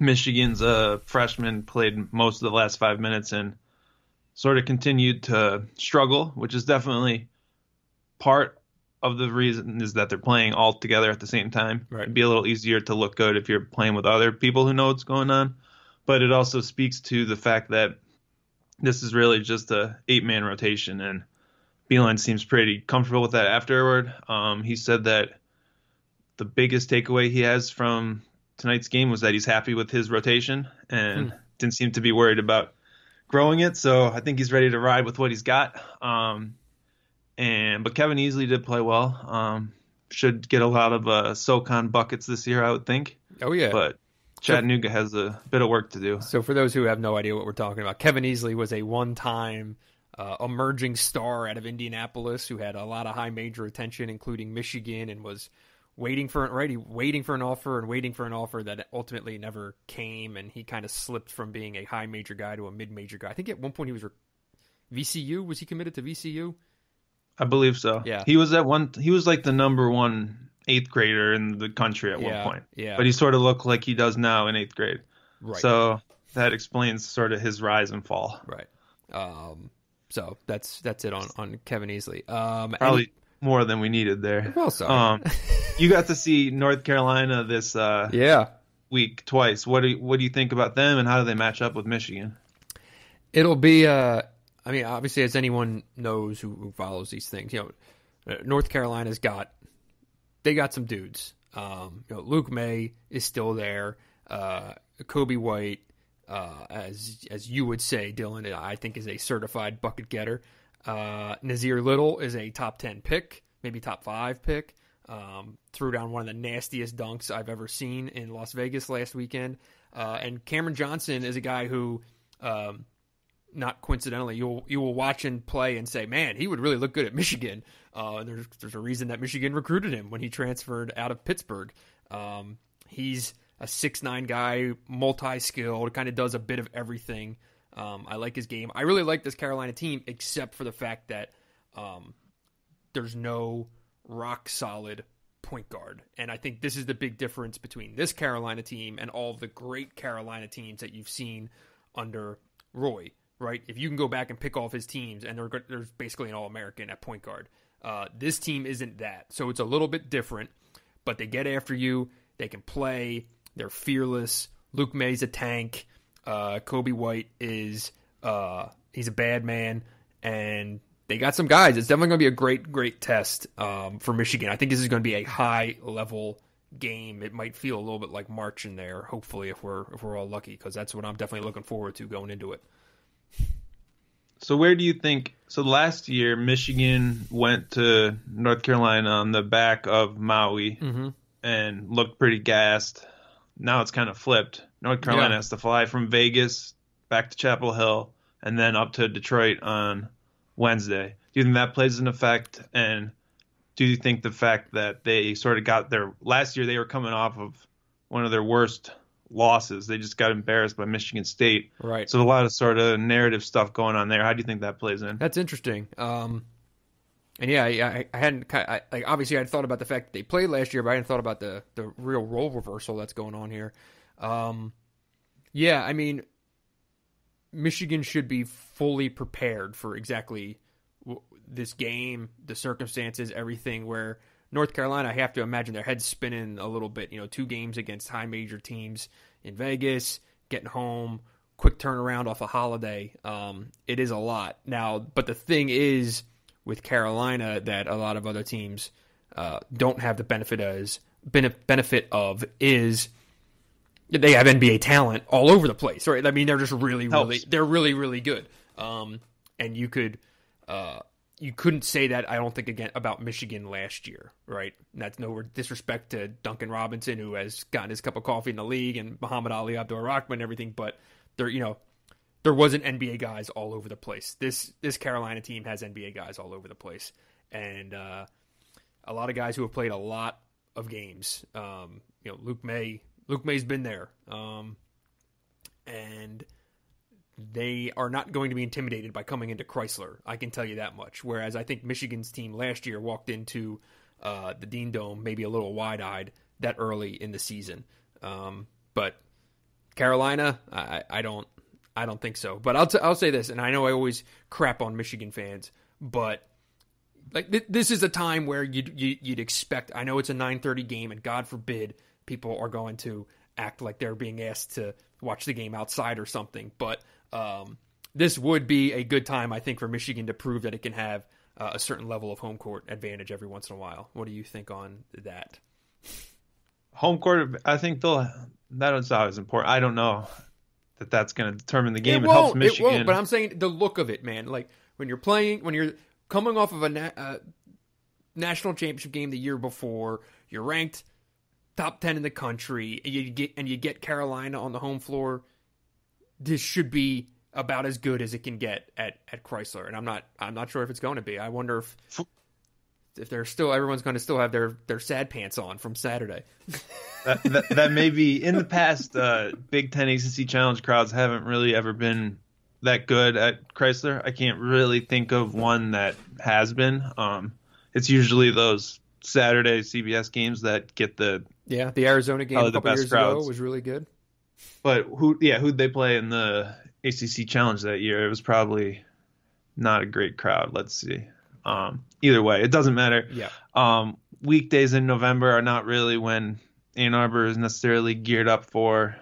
B: Michigan's uh, freshman played most of the last five minutes and sort of continued to struggle, which is definitely part of the reason is that they're playing all together at the same time. Right. It'd be a little easier to look good if you're playing with other people who know what's going on. But it also speaks to the fact that this is really just a eight man rotation, and Beilein seems pretty comfortable with that afterward. Um, he said that the biggest takeaway he has from tonight's game was that he's happy with his rotation and hmm. didn't seem to be worried about growing it. So I think he's ready to ride with what he's got. Um, and but Kevin Easley did play well. Um, should get a lot of uh, SoCon buckets this year, I would think.
A: Oh yeah,
B: but Chattanooga has a bit of work to do.
A: So, for those who have no idea what we're talking about, Kevin Easley was a one-time uh, emerging star out of Indianapolis who had a lot of high major attention, including Michigan, and was waiting for right, waiting for an offer and waiting for an offer that ultimately never came, and he kind of slipped from being a high major guy to a mid major guy. I think at one point he was re- VCU. Was he committed to VCU?
B: I believe so. Yeah, he was at one. He was like the number one eighth grader in the country at yeah, one point. Yeah. But he sort of looked like he does now in eighth grade. Right. So that explains sort of his rise and fall.
A: Right. Um, so that's that's it on, on Kevin Easley. Um,
B: Probably any... more than we needed there.
A: Well, sorry. Um,
B: you got to see North Carolina this uh,
A: yeah
B: week twice. What do you, what do you think about them, and how do they match up with Michigan?
A: It'll be. Uh, I mean, obviously, as anyone knows who, who follows these things, you know, North Carolina's got they got some dudes. Um, you know, Luke Maye is still there. Uh, Coby White, uh, as as you would say, Dylan, I think is a certified bucket getter. Uh, Nassir Little is a top ten pick, maybe top five pick. Um, threw down one of the nastiest dunks I've ever seen in Las Vegas last weekend. Uh, and Cameron Johnson is a guy who, um, not coincidentally, you'll you will watch and play and say, "Man, he would really look good at Michigan." Uh, there's there's a reason that Michigan recruited him when he transferred out of Pittsburgh. Um, he's a six nine guy, multi skilled, kind of does a bit of everything. Um, I like his game. I really like this Carolina team, except for the fact that um, there's no rock solid point guard. And I think this is the big difference between this Carolina team and all the great Carolina teams that you've seen under Roy, right? If you can go back and pick off his teams, and they're there's basically an All American at point guard. Uh, this team isn't that. So it's a little bit different, but they get after you. They can play. They're fearless. Luke Maye's a tank. Uh, Coby White is uh, he's a bad man, and they got some guys. It's definitely going to be a great, great test um, for Michigan. I think this is going to be a high level game. It might feel a little bit like March in there. Hopefully, if we're if we're all lucky, because that's what I'm definitely looking forward to going into it.
B: So where do you think? So last year, Michigan went to North Carolina on the back of Maui mm-hmm. and looked pretty gassed. Now it's kind of flipped. North Carolina yeah. has to fly from Vegas back to Chapel Hill and then up to Detroit on Wednesday. Do you think that plays an effect? And do you think the fact that they sort of got their last year they were coming off of one of their worst losses. They just got embarrassed by Michigan State.
A: Right.
B: So a lot of sort of narrative stuff going on there. How do you think that plays in?
A: That's interesting. Um, and yeah, I, I hadn't I, like obviously I'd thought about the fact that they played last year, but I hadn't thought about the the real role reversal that's going on here. Um, yeah, I mean, Michigan should be fully prepared for exactly this game, the circumstances, everything. Where North Carolina, I have to imagine their heads spinning a little bit. You know, two games against high major teams in Vegas, getting home, quick turnaround off a holiday. Um, it is a lot now, but the thing is with Carolina that a lot of other teams uh, don't have the benefit as benefit of is they have NBA talent all over the place, right? I mean, they're just really, Helps. really, they're really, really good. Um, and you could, uh, you couldn't say that I don't think again about Michigan last year, right? And that's no disrespect to Duncan Robinson, who has gotten his cup of coffee in the league, and Muhammad-Ali Abdur-Rahkman and everything. But there, you know, there wasn't NBA guys all over the place. This this Carolina team has NBA guys all over the place, and uh, a lot of guys who have played a lot of games. Um, you know, Luke Maye, Luke Maye's been there. Um, and they are not going to be intimidated by coming into Crisler. I can tell you that much. Whereas I think Michigan's team last year walked into uh, the Dean Dome maybe a little wide eyed that early in the season. Um, but Carolina, I, I, don't, I don't think so. But I'll t- I'll say this, and I know I always crap on Michigan fans, but like th- this is a time where you'd, you, would you would expect. I know it's a 9:30 game, and God forbid people are going to act like they're being asked to watch the game outside or something. But um, this would be a good time, I think, for Michigan to prove that it can have uh, a certain level of home court advantage every once in a while. What do you think on that?
B: Home court, I think they'll. That is always important. I don't know that that's going to determine the game.
A: It, it helps Michigan, it won't, but I'm saying the look of it, man. Like when you're playing, when you're coming off of a na- uh, national championship game the year before, you're ranked top 10 in the country and you get and you get Carolina on the home floor this should be about as good as it can get at at Crisler and I'm not I'm not sure if it's going to be I wonder if if they're still everyone's going to still have their their sad pants on from Saturday
B: that, that, that may be in the past uh, Big 10 ACC challenge crowds haven't really ever been that good at Crisler. I can't really think of one that has been um it's usually those Saturday CBS games that get the
A: yeah, the Arizona game a couple years crowds. ago was really good.
B: But who? Yeah, who'd they play in the ACC Challenge that year? It was probably not a great crowd. Let's see. Um, either way, it doesn't matter.
A: Yeah.
B: Um, weekdays in November are not really when Ann Arbor is necessarily geared up for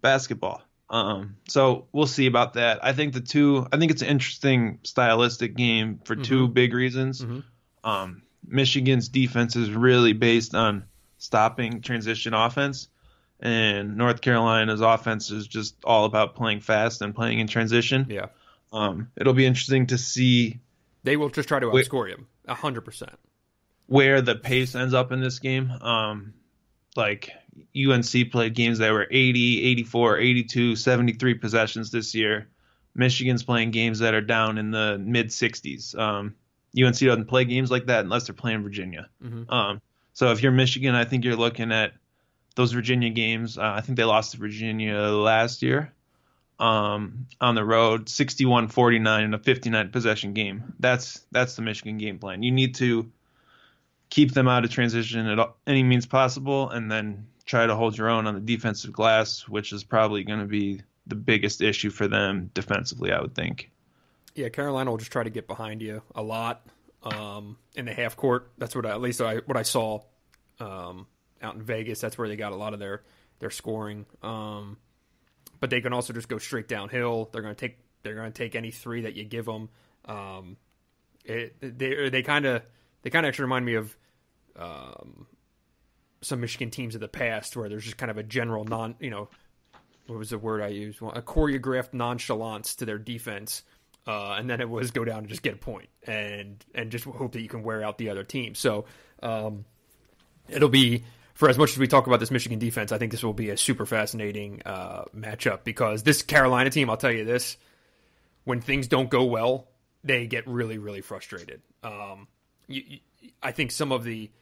B: basketball. Um, so we'll see about that. I think the two. I think it's an interesting stylistic game for mm-hmm. two big reasons. Mm-hmm. Um, Michigan's defense is really based on stopping transition offense. And North Carolina's offense is just all about playing fast and playing in transition.
A: Yeah.
B: Um, it'll be interesting to see.
A: They will just try to outscore you, hundred percent.
B: Where the pace ends up in this game. Um, like UNC played games that were 80, 84, 82, 73 possessions this year. Michigan's playing games that are down in the mid 60s. Um, UNC doesn't play games like that unless they're playing Virginia. Mm-hmm. Um, so if you're Michigan, I think you're looking at those Virginia games. Uh, I think they lost to Virginia last year um, on the road, 61-49 in a 59 possession game. That's that's the Michigan game plan. You need to keep them out of transition at any means possible, and then try to hold your own on the defensive glass, which is probably going to be the biggest issue for them defensively, I would think.
A: Yeah, Carolina will just try to get behind you a lot um, in the half court. That's what I, at least I, what I saw um, out in Vegas. That's where they got a lot of their their scoring. Um, but they can also just go straight downhill. They're going to take they're going to take any three that you give them. Um, it, they they kind of they kind of actually remind me of um, some Michigan teams of the past where there's just kind of a general non you know what was the word I used a choreographed nonchalance to their defense uh, and then it was go down and just get a point and and just hope that you can wear out the other team. So um, it'll be for as much as we talk about this Michigan defense, I think this will be a super fascinating uh, matchup because this Carolina team, I'll tell you this, when things don't go well, they get really really frustrated. Um, you, you, I think some of the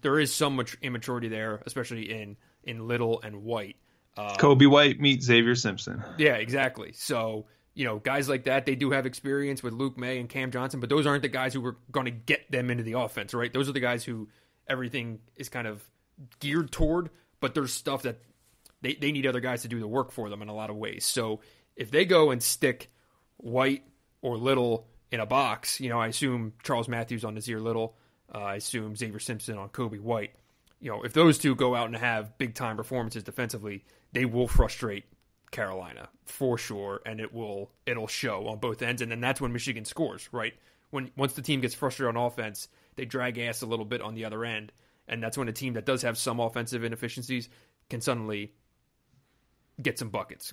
A: there is so much immaturity there, especially in in Little and White.
B: Um, Coby White meet Zavier Simpson.
A: Yeah, exactly. So you know, guys like that, they do have experience with Luke Maye and Cam Johnson, but those aren't the guys who are going to get them into the offense, right? Those are the guys who everything is kind of geared toward, but there's stuff that they, they need other guys to do the work for them in a lot of ways. So if they go and stick White or Little in a box, you know, I assume Charles Matthews on Nassir Little, uh, I assume Zavier Simpson on Coby White. You know, if those two go out and have big time performances defensively, they will frustrate Carolina for sure, and it will it'll show on both ends, and then that's when Michigan scores, right? When once the team gets frustrated on offense, they drag ass a little bit on the other end, and that's when a team that does have some offensive inefficiencies can suddenly get some buckets.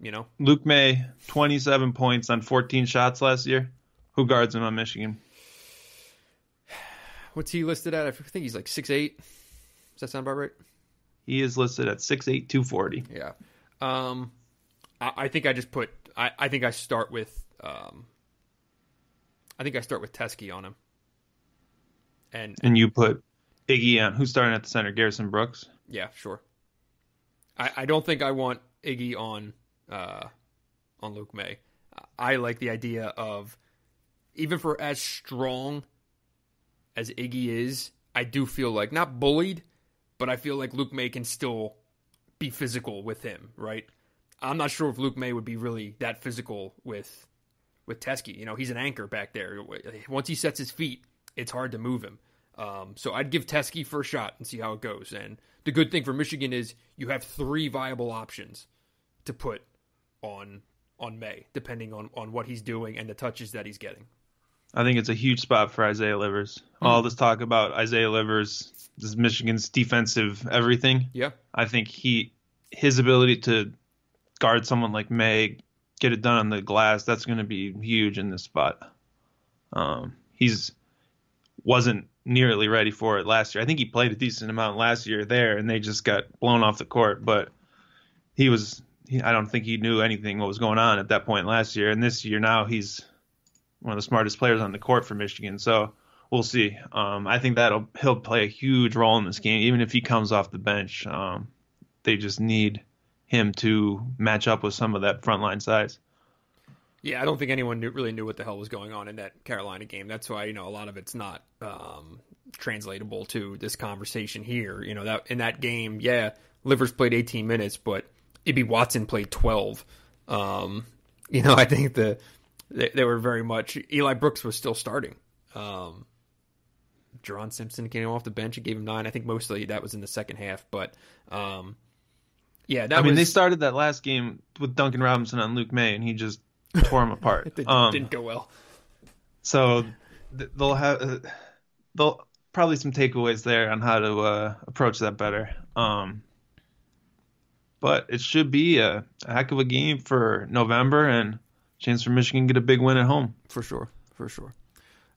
A: You know,
B: Luke Maye, twenty-seven points on fourteen shots last year. Who guards him on Michigan?
A: What's he listed at? I think he's like six eight. Does that sound about right?
B: He is listed at six eight, two forty.
A: Yeah. Um, I, I, think I just put. I, I think I start with. Um, I think I start with Teske on him. And
B: and you put Iggy on. Who's starting at the center? Garrison Brooks.
A: Yeah, sure. I, I don't think I want Iggy on uh, on Luke Maye. I like the idea of even for as strong as Iggy is, I do feel like not bullied, but I feel like Luke Maye can still be physical with him, right? I'm not sure if Luke Maye would be really that physical with with Teske. You know, he's an anchor back there. Once he sets his feet, it's hard to move him. Um, so I'd give Teske first shot and see how it goes. And the good thing for Michigan is you have three viable options to put on on Maye, depending on on what he's doing and the touches that he's getting.
B: I think it's a huge spot for Isaiah Livers. Mm. All this talk about Isaiah Livers, this is Michigan's defensive everything.
A: Yeah,
B: I think he his ability to guard someone like Maye, get it done on the glass, that's going to be huge in this spot. Um, he's wasn't nearly ready for it last year. I think he played a decent amount last year there, and they just got blown off the court. But he was, he, I don't think he knew anything what was going on at that point last year. And this year now he's one of the smartest players on the court for Michigan. So we'll see. Um, I think that'll he'll play a huge role in this game, even if he comes off the bench. Um, they just need him to match up with some of that frontline size.
A: Yeah, I don't think anyone knew, really knew what the hell was going on in that Carolina game. That's why you know a lot of it's not um, translatable to this conversation here. You know that in that game, yeah, Livers played 18 minutes, but Ibi Watson played 12. Um, you know, I think the they, they, were very much Eli Brooks was still starting. Um, Jerron Simpson came off the bench and gave him nine. I think mostly that was in the second half, but um, yeah, I
B: mean
A: was,
B: they started that last game with Duncan Robinson on Luke Maye, and he just tore them apart.
A: it um, didn't go well.
B: So they'll have uh, they'll probably some takeaways there on how to uh, approach that better. Um, but it should be a, a, heck of a game for November and chance for Michigan to get a big win at home.
A: For sure, for sure.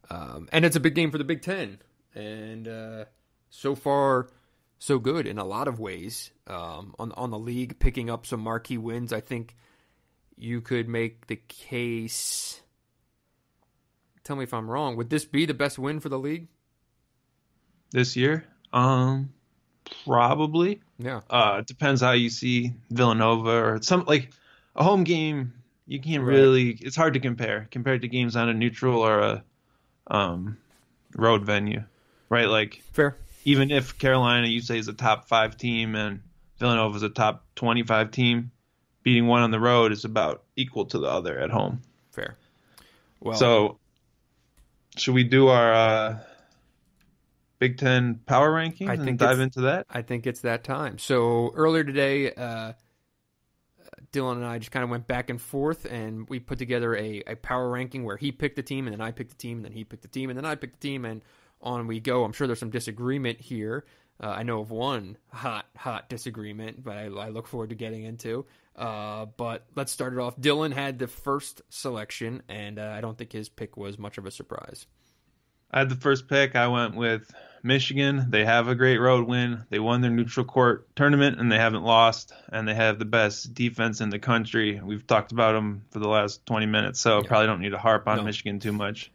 A: Um, and it's a big game for the Big Ten. And uh, so far, so good in a lot of ways. Um, on on the league, picking up some marquee wins, I think you could make the case. Tell me if I'm wrong. Would this be the best win for the league
B: this year? Um, probably.
A: Yeah.
B: Uh, it depends how you see Villanova or some like a home game. You can't right. really. It's hard to compare compared to games on a neutral or a um, road venue, right? Like
A: fair.
B: Even if Carolina, you say, is a top five team and Villanova is a top twenty-five team, beating one on the road is about equal to the other at home.
A: Fair.
B: Well, so should we do our uh, Big Ten power rankings I think dive into that?
A: I think it's that time. So earlier today, uh, Dylan and I just kind of went back and forth, and we put together a, a power ranking where he picked the team, and then I picked the team, and then he picked the team, and then I picked the team, and on we go. I'm sure there's some disagreement here. Uh, I know of one hot, hot disagreement, but I, I look forward to getting into. Uh, but let's start it off. Dylan had the first selection, and uh, I don't think his pick was much of a surprise.
B: I had the first pick. I went with Michigan. They have a great road win. They won their neutral court tournament, and they haven't lost. And they have the best defense in the country. We've talked about them for the last 20 minutes, so yeah. probably don't need to harp on no. Michigan too much.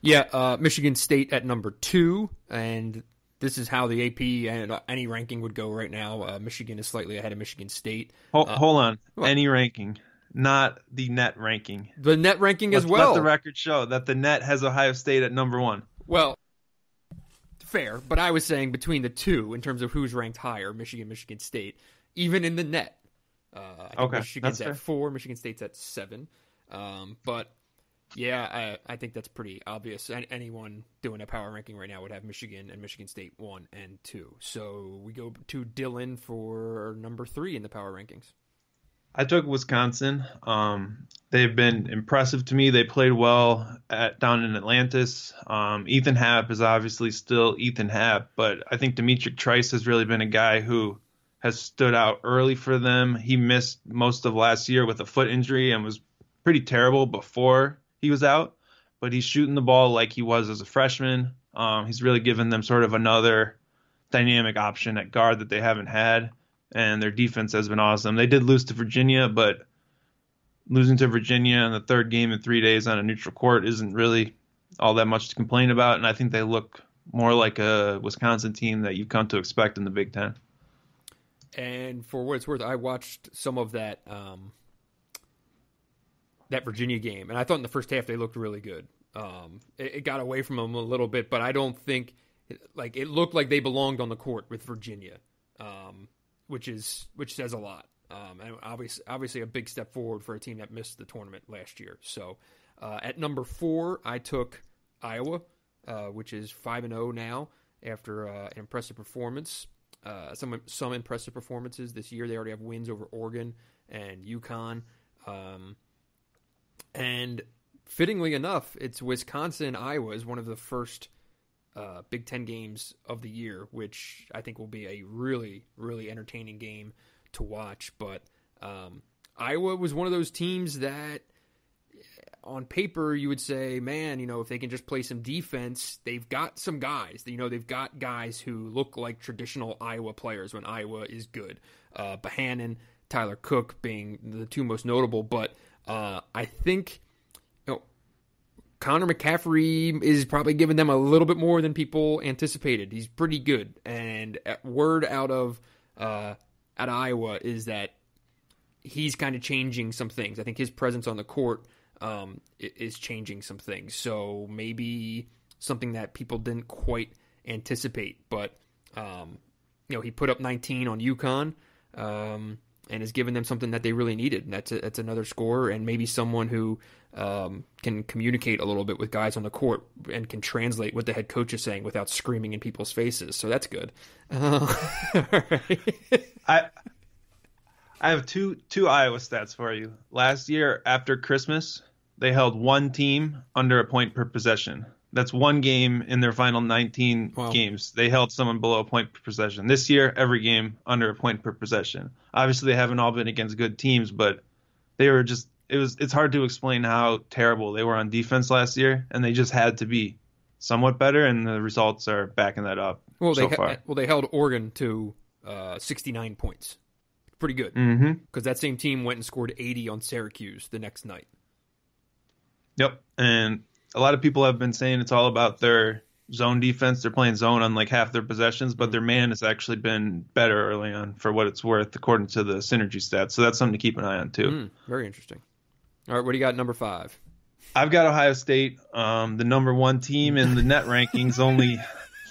A: Yeah, uh, Michigan State at number two, and this is how the AP and any ranking would go right now. Uh, Michigan is slightly ahead of Michigan State.
B: Hold, uh, hold on, what? any ranking. not the net ranking.
A: The net ranking
B: Let's
A: as well.
B: Let the record show that the net has Ohio State at number one.
A: Well, fair, but I was saying between the two in terms of who's ranked higher, Michigan, Michigan State, even in the net. Uh, I think
B: Okay,
A: Michigan's at four, Michigan State's at seven. Um, but yeah, I, I think that's pretty obvious. An- anyone doing a power ranking right now would have Michigan and Michigan State one and two. So we go to Dylan for number three in the power rankings.
B: I took Wisconsin. Um, they've been impressive to me. They played well at down in Atlantis. Um, Ethan Happ is obviously still Ethan Happ, but I think D'Mitrik Trice has really been a guy who has stood out early for them. He missed most of last year with a foot injury and was pretty terrible before he was out, but he's shooting the ball like he was as a freshman. Um, he's really given them sort of another dynamic option at guard that they haven't had and their defense has been awesome. They did lose to Virginia, but losing to Virginia in the third game in three days on a neutral court isn't really all that much to complain about. And I think they look more like a Wisconsin team that you've come to expect in the Big Ten.
A: And for what it's worth, I watched some of that um, that Virginia game, and I thought in the first half they looked really good. Um, it, it got away from them a little bit, but I don't think like it looked like they belonged on the court with Virginia, um, which is which says a lot. Um, and obviously, obviously a big step forward for a team that missed the tournament last year. So uh, at number four, I took Iowa, uh, which is five and zero now after uh, an impressive performance. Uh, some some impressive performances this year. They already have wins over Oregon and UConn. Um, and fittingly enough, it's Wisconsin Iowa is one of the first uh, Big Ten games of the year, which I think will be a really, really entertaining game to watch. But um, Iowa was one of those teams that, on paper, you would say, man, you know, if they can just play some defense, they've got some guys. You know, they've got guys who look like traditional Iowa players when Iowa is good. Uh, Tyler Cook being the two most notable, but uh, I think you know, Connor McCaffrey is probably giving them a little bit more than people anticipated. He's pretty good, and uh, word out of uh, out of Iowa is that he's kind of changing some things. I think his presence on the court um, is changing some things. So maybe something that people didn't quite anticipate, but um, you know, he put up 19 on UConn. Um, and has given them something that they really needed. And that's a, that's another scorer, and maybe someone who um, can communicate a little bit with guys on the court and can translate what the head coach is saying without screaming in people's faces. So that's good. Uh.
B: I I have two two Iowa stats for you. Last year after Christmas, they held one team under a point per possession. That's one game in their final 19
A: Wow.
B: games. They held someone below a point per possession. This year, every game under a point per possession. Obviously, they haven't all been against good teams, but they were just it was it's hard to explain how terrible they were on defense last year, and they just had to be somewhat better, and the results are backing that up
A: well, they
B: so
A: ha- well they held Oregon to uh, 69 points. Pretty good
B: Mm-hmm.
A: because that same team went and scored 80 on Syracuse the next night.
B: Yep. And a lot of people have been saying it's all about their zone defense. They're playing zone on like half their possessions, but their man has actually been better early on for what it's worth, according to the synergy stats. So that's something to keep an eye on too.
A: Mm, very interesting. All right, what do you got? Number five.
B: I've got Ohio State, um, the number one team in the net rankings, only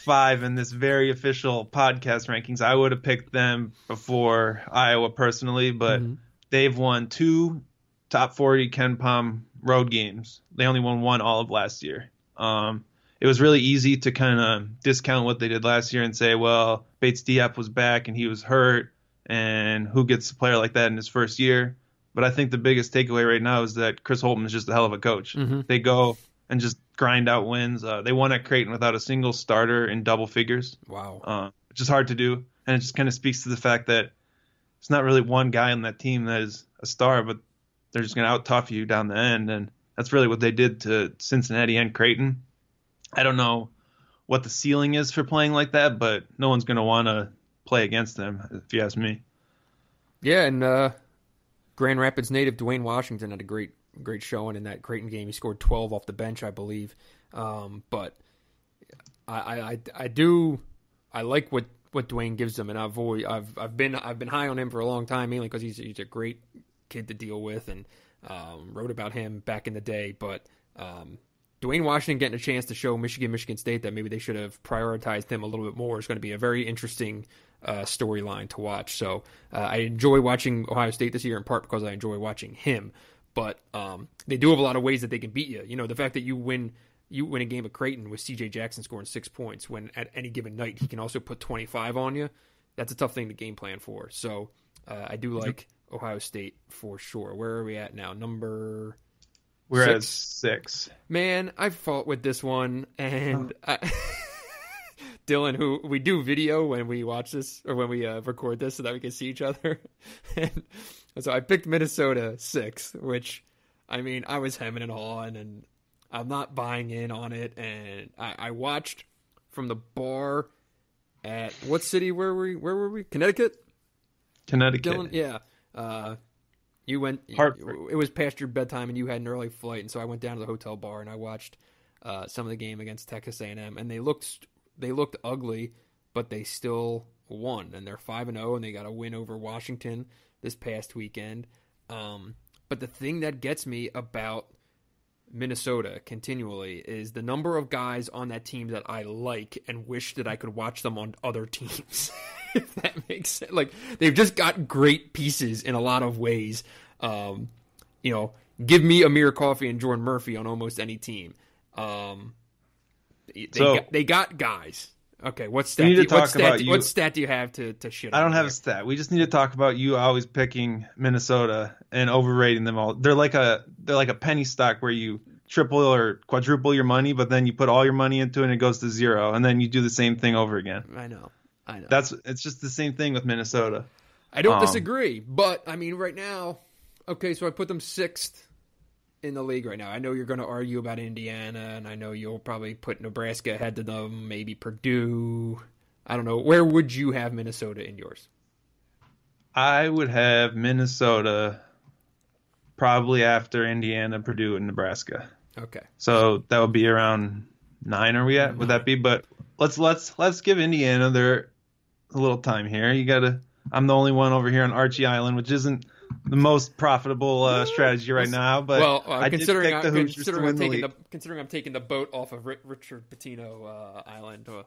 B: five in this very official podcast rankings. I would have picked them before Iowa personally, but
A: Mhm.
B: they've won two top 40 KenPom road games. They only won one all of last year. Um, it was really easy to kind of discount what they did last year and say, well, Bates Diop was back and he was hurt, and who gets a player like that in his first year? But I think the biggest takeaway right now is that Chris Holtmann is just a hell of a coach.
A: Mhm.
B: They go and just grind out wins. Uh, they won at Creighton without a single starter in double figures
A: Wow.
B: uh, which is hard to do. And it just kind of speaks to the fact that it's not really one guy on that team that is a star, but they're just going to out tough you down the end. And that's really what they did to Cincinnati and Creighton. I don't know what the ceiling is for playing like that, but no one's going to want to play against them, if you ask me.
A: Yeah, and uh, Grand Rapids native Duane Washington had a great great showing in that Creighton game. He scored 12 off the bench, I believe. Um, but I, I, I, do I like what, what Dwayne gives them, and I've always, I've I've been I've been high on him for a long time, mainly because he's he's a great kid to deal with, and um, wrote about him back in the day. But um, Duane Washington getting a chance to show Michigan, Michigan State that maybe they should have prioritized him a little bit more is going to be a very interesting uh, storyline to watch. So uh, I enjoy watching Ohio State this year in part because I enjoy watching him. But um, they do have a lot of ways that they can beat you. You know, the fact that you win you win a game of Creighton with C.J. Jackson scoring six points when at any given night he can also put 25 on you. That's a tough thing to game plan for. So uh, I do like Ohio State for sure. Where are we at now? Number.
B: We're
A: six?
B: at six.
A: Man, I fought with this one, and I, Dylan, who we do video when we watch this or when we uh, record this, so that we can see each other. and so I picked Minnesota six, which I mean I was hemming and hawing, and I'm not buying in on it. And I, I watched from the bar at what city? Where were we? Where were we? Connecticut.
B: Connecticut.
A: Dylan, yeah. Uh, you went.
B: Hartford.
A: It was past your bedtime, and you had an early flight, and so I went down to the hotel bar and I watched uh, some of the game against Texas A&M, and they looked they looked ugly, but they still won, and they're five and zero, and they got a win over Washington this past weekend. Um, but the thing that gets me about Minnesota continually is the number of guys on that team that I like and wish that I could watch them on other teams. if that makes sense. Like they've just got great pieces in a lot of ways. Um, you know, give me Amir Coffey and Jordan Murphy on almost any team. Um, they,
B: So-
A: got, they got guys. Okay, what stat?
B: need
A: do
B: to
A: you, what
B: talk
A: stat
B: about
A: do-
B: you-
A: What stat do you have to to shit?
B: I don't have
A: here?
B: a stat. We just need to talk about you always picking Minnesota and overrating them all. They're like a they're like a penny stock where you triple or quadruple your money, but then you put all your money into it and it goes to zero, and then you do the same thing over again.
A: I know. I know.
B: That's it's just the same thing with Minnesota.
A: I don't
B: Um,
A: disagree, but I mean, right now, okay, so I put them sixth in the league right now. I know you're going to argue about Indiana, and I know you'll probably put Nebraska ahead of them, maybe Purdue. I don't know. Where would you have Minnesota in yours?
B: I would have Minnesota probably after Indiana, Purdue, and Nebraska.
A: Okay.
B: So that would be around nine. Are we at? Would that be? But let's let's let's give Indiana their a little time here. You gotta. I'm the only one over here on Archie Island, which isn't the most profitable uh, strategy right now. But
A: well, uh,
B: I
A: considering,
B: the
A: I'm, considering, I'm taking
B: league.
A: the, considering I'm taking the boat off of Ri- Richard Pitino uh, Island, uh,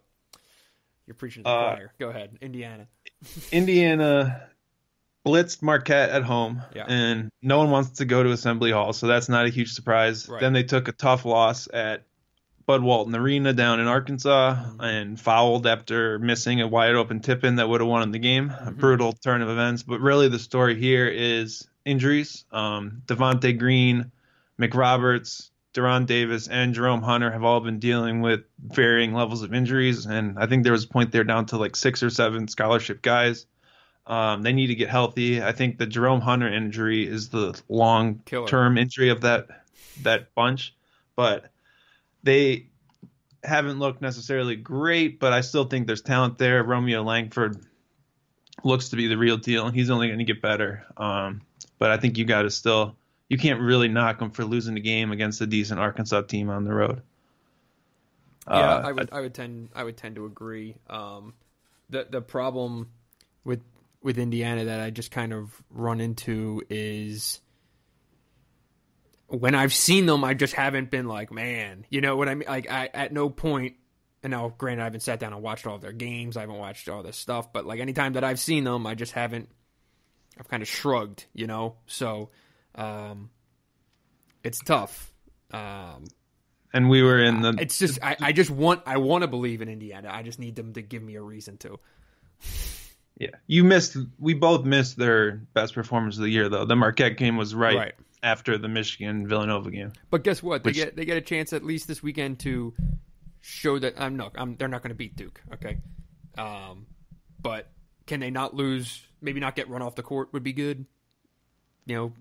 A: you're preaching to the
B: Uh,
A: choir. Go ahead, Indiana.
B: Indiana blitzed Marquette at home,
A: Yeah.
B: and no one wants to go to Assembly Hall, so that's not a huge surprise.
A: Right.
B: Then they took a tough loss at Bud Walton Arena down in Arkansas
A: Mm-hmm.
B: and fouled after missing a wide open tip in that would have won the game.
A: Mm-hmm.
B: A brutal turn of events, but really the story here is injuries. Um, Devonte Green, McRoberts, De'Ron Davis, and Jerome Hunter have all been dealing with varying levels of injuries, and I think there was a point there down to like six or seven scholarship guys. Um, they need to get healthy. I think the Jerome Hunter injury is the long term injury of that that bunch, but they haven't looked necessarily great. But I still think there's talent there. Romeo Langford looks to be the real deal, and he's only going to get better. Um, but I think you got to still you can't really knock him for losing the game against a decent Arkansas team on the road.
A: Yeah,
B: Uh,
A: I would I would tend I would tend to agree. Um, the the problem with with Indiana that I just kind of run into is when I've seen them, I just haven't been like, man, you know what I mean? Like, I at no point, and now granted, I haven't sat down and watched all of their games, I haven't watched all this stuff, but like anytime that I've seen them, I just haven't. I've kind of shrugged, you know. So, um, it's tough. Um,
B: and we were in the
A: it's just I, I just want I want to believe in Indiana. I just need them to give me a reason to.
B: Yeah, you missed. We both missed their best performance of the year, though. The Marquette game was right,
A: Right.
B: After the Michigan Villanova game.
A: But guess what? They
B: Which-
A: get they get a chance at least this weekend to show that I'm not I'm they're not going to beat Duke. Okay, um, but can they not lose? Maybe not get run off the court would be good. You know,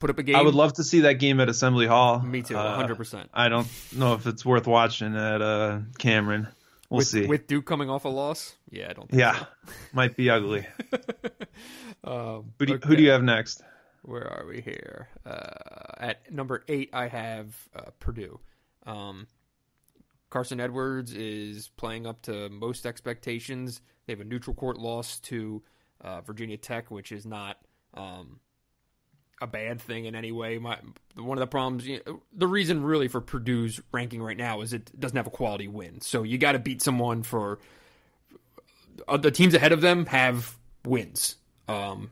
A: put up a game.
B: I would love to see that game at Assembly Hall.
A: Me too,
B: Uh,
A: 100%.
B: I don't know if it's worth watching at uh, Cameron. We'll
A: with,
B: see.
A: with Duke coming off a loss. Yeah, I don't. Think
B: yeah, might be ugly.
A: So. Um,
B: Who do,
A: okay.
B: who do you have next?
A: Where are we here? Uh, at number eight, I have uh, Purdue. Um, Carson Edwards is playing up to most expectations. They have a neutral court loss to uh, Virginia Tech, which is not um, a bad thing in any way. My one of the problems, you know, the reason really for Purdue's ranking right now is it doesn't have a quality win. So you got to beat someone for uh, the teams ahead of them have wins. Um,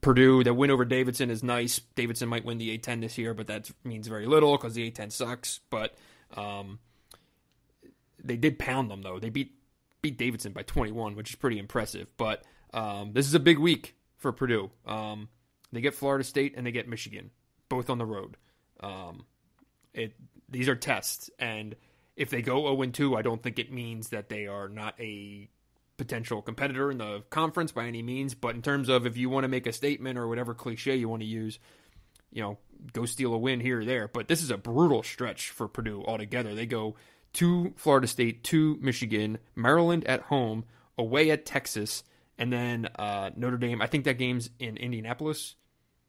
A: Purdue, That win over Davidson is nice. Davidson might win the A10 this year, but that means very little because the A10 sucks. But um, they did pound them though. They beat beat Davidson by 21, which is pretty impressive. But um, this is a big week for Purdue. Um, they get Florida State and they get Michigan, both on the road. Um, it these are tests, and if they go 0 2, I don't think it means that they are not a potential competitor in the conference by any means. But in terms of if you want to make a statement or whatever cliche you want to use, you know, go steal a win here or there. But this is a brutal stretch for Purdue altogether. They go to Florida State, to Michigan, Maryland at home, away at Texas, and then uh, Notre Dame. I think that game's in Indianapolis.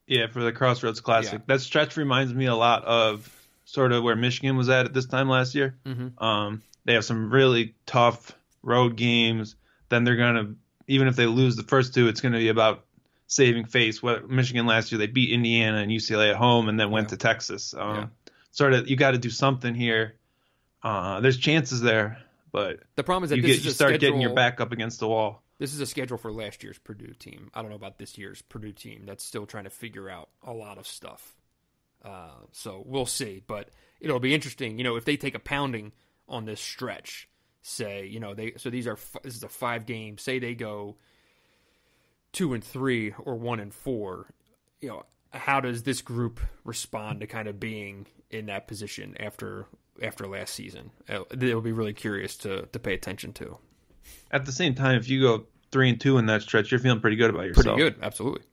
B: Yeah, for the Crossroads Classic. Yeah. That stretch reminds me a lot of sort of where Michigan was at at this time last year. Mm-hmm. Um, they have some really tough road games. Then they're gonna, even if they lose the first two, it's gonna be about saving face. What Michigan last year they beat Indiana and UCLA at home, and then went yeah. to Texas. Um, yeah. Sort of, you got to do something here. Uh, there's chances there, but
A: the problem is that
B: you,
A: get,
B: you start schedule... getting your back up against the wall.
A: This is a schedule for last year's Purdue team. I don't know about this year's Purdue team. That's still trying to figure out a lot of stuff. Uh, so we'll see. But it'll be interesting. You know, if they take a pounding on this stretch, say, you know, they so these are this is a five game. Say they go two and three or one and four. You know, how does this group respond to kind of being in that position after after last season? Uh, It'll be really curious to to pay attention to.
B: At the same time, if you go three and two in that stretch, you're feeling pretty good about yourself.
A: Pretty good, absolutely.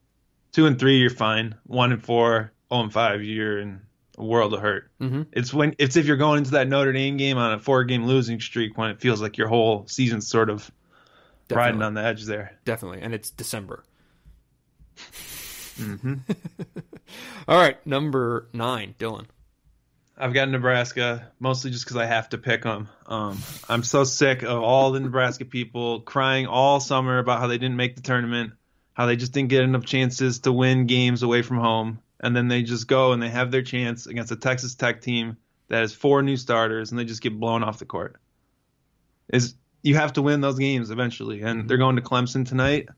B: Two and three, you're fine. One and four, oh and five, you're in world of hurt. Mm-hmm. It's when it's if you're going into that Notre Dame game on a four game losing streak when it feels like your whole season's sort of Definitely. riding on the edge there.
A: Definitely, and it's December. mm-hmm. All right, number nine, Dylan.
B: I've got Nebraska mostly just because I have to pick them. Um, I'm so sick of all the Nebraska people crying all summer about how they didn't make the tournament, how they just didn't get enough chances to win games away from home, and then they just go and they have their chance against a Texas Tech team that has four new starters and they just get blown off the court. Is you have to win those games eventually, and mm-hmm. they're going to Clemson tonight.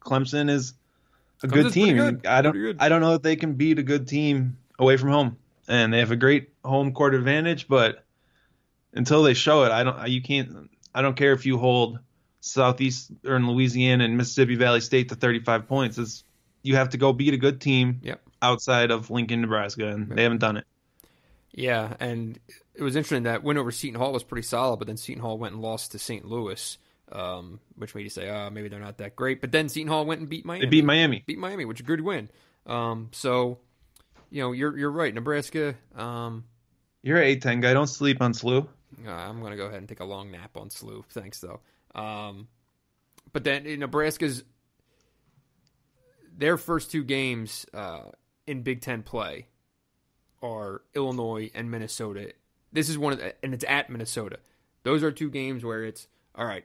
B: Clemson is a good team. Good. I don't I don't know if they can beat a good team away from home and they have a great home court advantage. But until they show it, I don't. You can't. I don't care if you hold Southeastern Louisiana and Mississippi Valley State to 35 points. It's, you have to go beat a good team
A: yep.
B: Outside of Lincoln, Nebraska, and yep. they haven't done it.
A: Yeah, and it was interesting that win over Seton Hall was pretty solid, but then Seton Hall went and lost to St. Louis, um, which made you say, "Ah, oh, maybe they're not that great." But then Seton Hall went and beat Miami.
B: They beat Miami.
A: Beat Miami, which is a good win. Um, so you know, you're you're right. Nebraska. Um,
B: you're a ten guy. Don't sleep on SLU.
A: Uh, I'm gonna go ahead and take a long nap on SLU. Thanks though. Um, but then Nebraska's their first two games uh, in Big Ten play are Illinois and Minnesota. This is one of the, and it's at Minnesota. Those are two games where it's all right.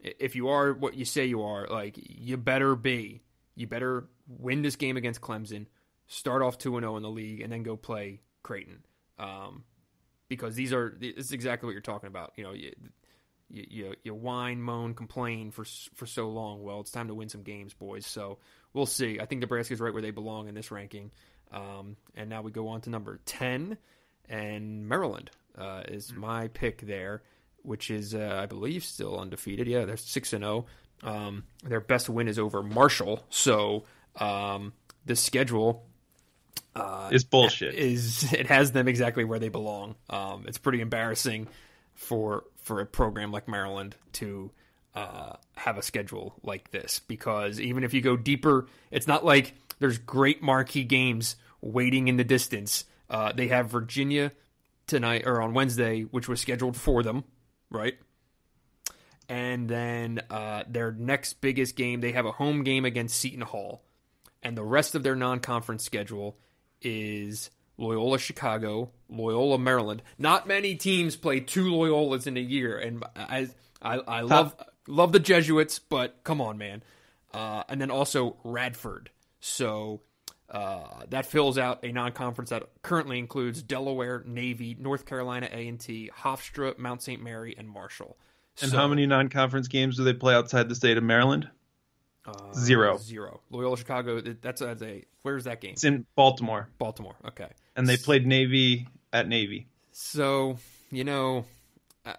A: If you are what you say you are, like you better be, you better win this game against Clemson start off 2 and 0 in the league, and then go play Creighton. Um, because these are, this is exactly what you're talking about. You know, you, you, you, whine, moan, complain for for so long. Well, it's time to win some games, boys. So we'll see. I think Nebraska's right where they belong in this ranking. Um, and now we go on to number 10, and Maryland uh, is hmm. my pick there, which is, uh, I believe, still undefeated. Yeah, they're 6 and 0. Um, their best win is over Marshall. So um, the schedule
B: uh, is bullshit.
A: Is it has them exactly where they belong? Um, it's pretty embarrassing for for a program like Maryland to uh, have a schedule like this because even if you go deeper, it's not like there's great marquee games waiting in the distance. Uh, they have Virginia tonight or on Wednesday, which was scheduled for them, right? And then uh, their next biggest game, they have a home game against Seton Hall, and the rest of their non-conference schedule is Loyola Chicago, Loyola Maryland. Not many teams play two Loyolas in a year, and I I, I love love the Jesuits, but come on, man. Uh, and then also Radford. So Uh, that fills out a non-conference that currently includes Delaware, Navy, North Carolina A&T, Hofstra, Mount St. Mary, and Marshall.
B: And
A: So,
B: how many non-conference games do they play outside the state of Maryland?
A: uh,
B: Zero.
A: Zero. Loyola Chicago. That's a, a where's that game?
B: It's in Baltimore,
A: Baltimore. Okay.
B: And they played Navy at Navy.
A: So you know, uh,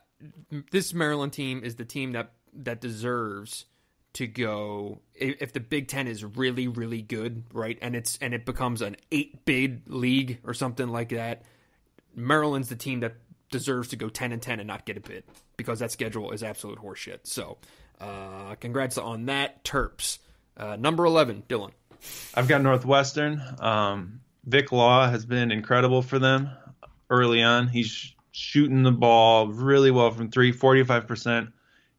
A: this Maryland team is the team that that deserves to go if if the Big Ten is really really good, right? And it's and it becomes an eight bid league or something like that. Maryland's the team that deserves to go ten and ten and not get a bid because that schedule is absolute horseshit. So, uh, congrats on that, Terps. Uh, number eleven, Dylan.
B: I've got Northwestern. Um, Vic Law has been incredible for them early on. He's shooting the ball really well from three, 45%.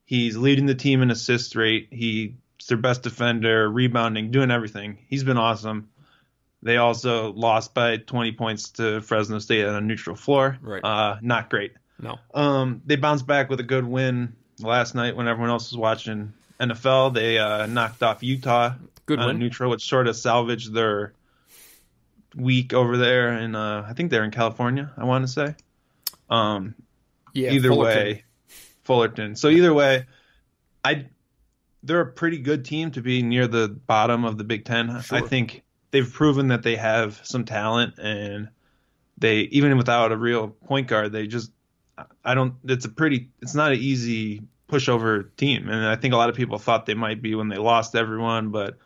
B: He's leading the team in assist rate. He's their best defender, rebounding, doing everything. He's been awesome. They also lost by 20 points to Fresno State on a neutral floor.
A: Right.
B: Uh, not great.
A: No.
B: Um, they bounced back with a good win last night when everyone else was watching NFL. They uh, knocked off Utah
A: Good
B: on
A: win.
B: neutral, which sort of salvaged their week over there. And uh, I think they're in California. I want to say. Um,
A: Yeah.
B: either
A: Fullerton.
B: way, Fullerton. So either way, I they're a pretty good team to be near the bottom of the Big Ten.
A: Sure.
B: I think they've proven that they have some talent, and they even without a real point guard, they just I don't. It's a pretty. It's not an easy pushover team, and I think a lot of people thought they might be when they lost everyone, but.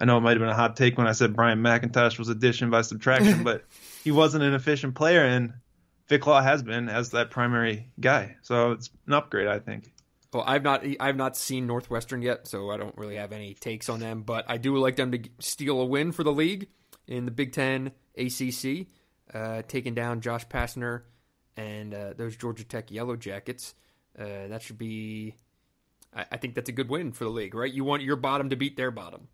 B: I know it might have been a hot take when I said Bryant McIntosh was addition by subtraction, but he wasn't an efficient player, and Vic Law has been as that primary guy. So it's an upgrade, I think.
A: Well, I've not I've not seen Northwestern yet, so I don't really have any takes on them. But I do like them to steal a win for the league in the Big Ten ACC, uh, taking down Josh Pastner and uh, those Georgia Tech Yellow Jackets. Uh, that should be, I, I think that's a good win for the league, right? You want your bottom to beat their bottom.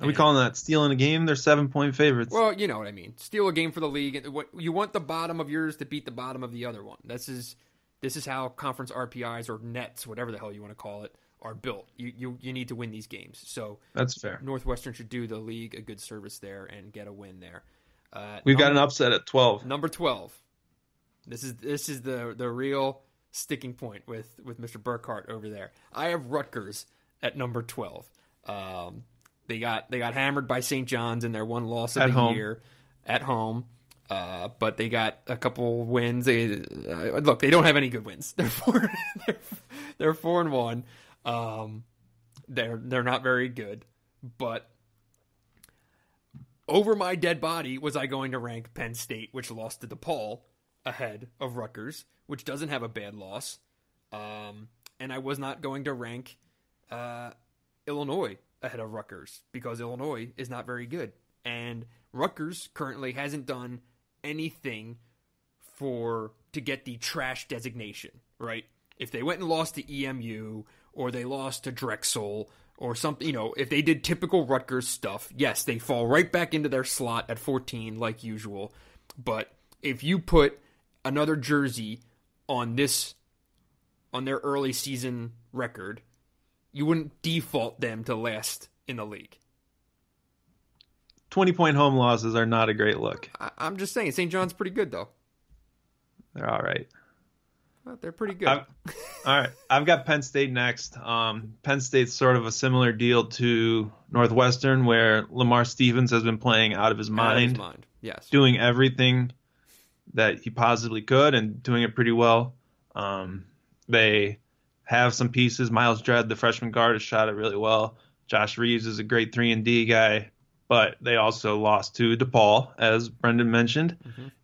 B: Are we calling that stealing a game? They're seven point favorites.
A: Well, you know what I mean. Steal a game for the league. what- You want the bottom of yours to beat the bottom of the other one. This is this is how conference RPIs or nets, whatever the hell you want to call it, are built. You you you need to win these games. So
B: That's fair.
A: Northwestern should do the league a good service there and get a win there. Uh,
B: We've got an upset at 12.
A: number twelve. This is this is the the real sticking point with with Mr. Burkhart over there. I have Rutgers at number twelve. Um, they got they got hammered by St. John's in their one loss of
B: At
A: the
B: home.
A: year at home. Uh, but they got a couple wins. They uh, look, they don't have any good wins. They're four, they're, they're four and one. Um, they're they're not very good. But over my dead body was I going to rank Penn State, which lost to DePaul, ahead of Rutgers, which doesn't have a bad loss. Um, and I was not going to rank uh, Illinois ahead of Rutgers because Illinois is not very good. And Rutgers currently hasn't done anything for to get the trash designation, right? If they went and lost to EMU or they lost to Drexel or something, you know, if they did typical Rutgers stuff, yes, they fall right back into their slot at 14 like usual. But if you put another jersey on this on their early season record, you wouldn't default them to last in the league.
B: 20 point home losses are not a great look.
A: I, I'm just saying, St. John's pretty good though.
B: They're all right.
A: Well, they're pretty good.
B: I've, all right. I've got Penn State next. Um, Penn State's sort of a similar deal to Northwestern, where Lamar Stevens has been playing out of his
A: Out of
B: mind,
A: his mind. Yes.
B: doing everything that he possibly could and doing it pretty well. Um, they have some pieces. Myles Dread, the freshman guard, has shot it really well. Josh Reaves is a great three and D guy, but they also lost to DePaul, as Brendan mentioned,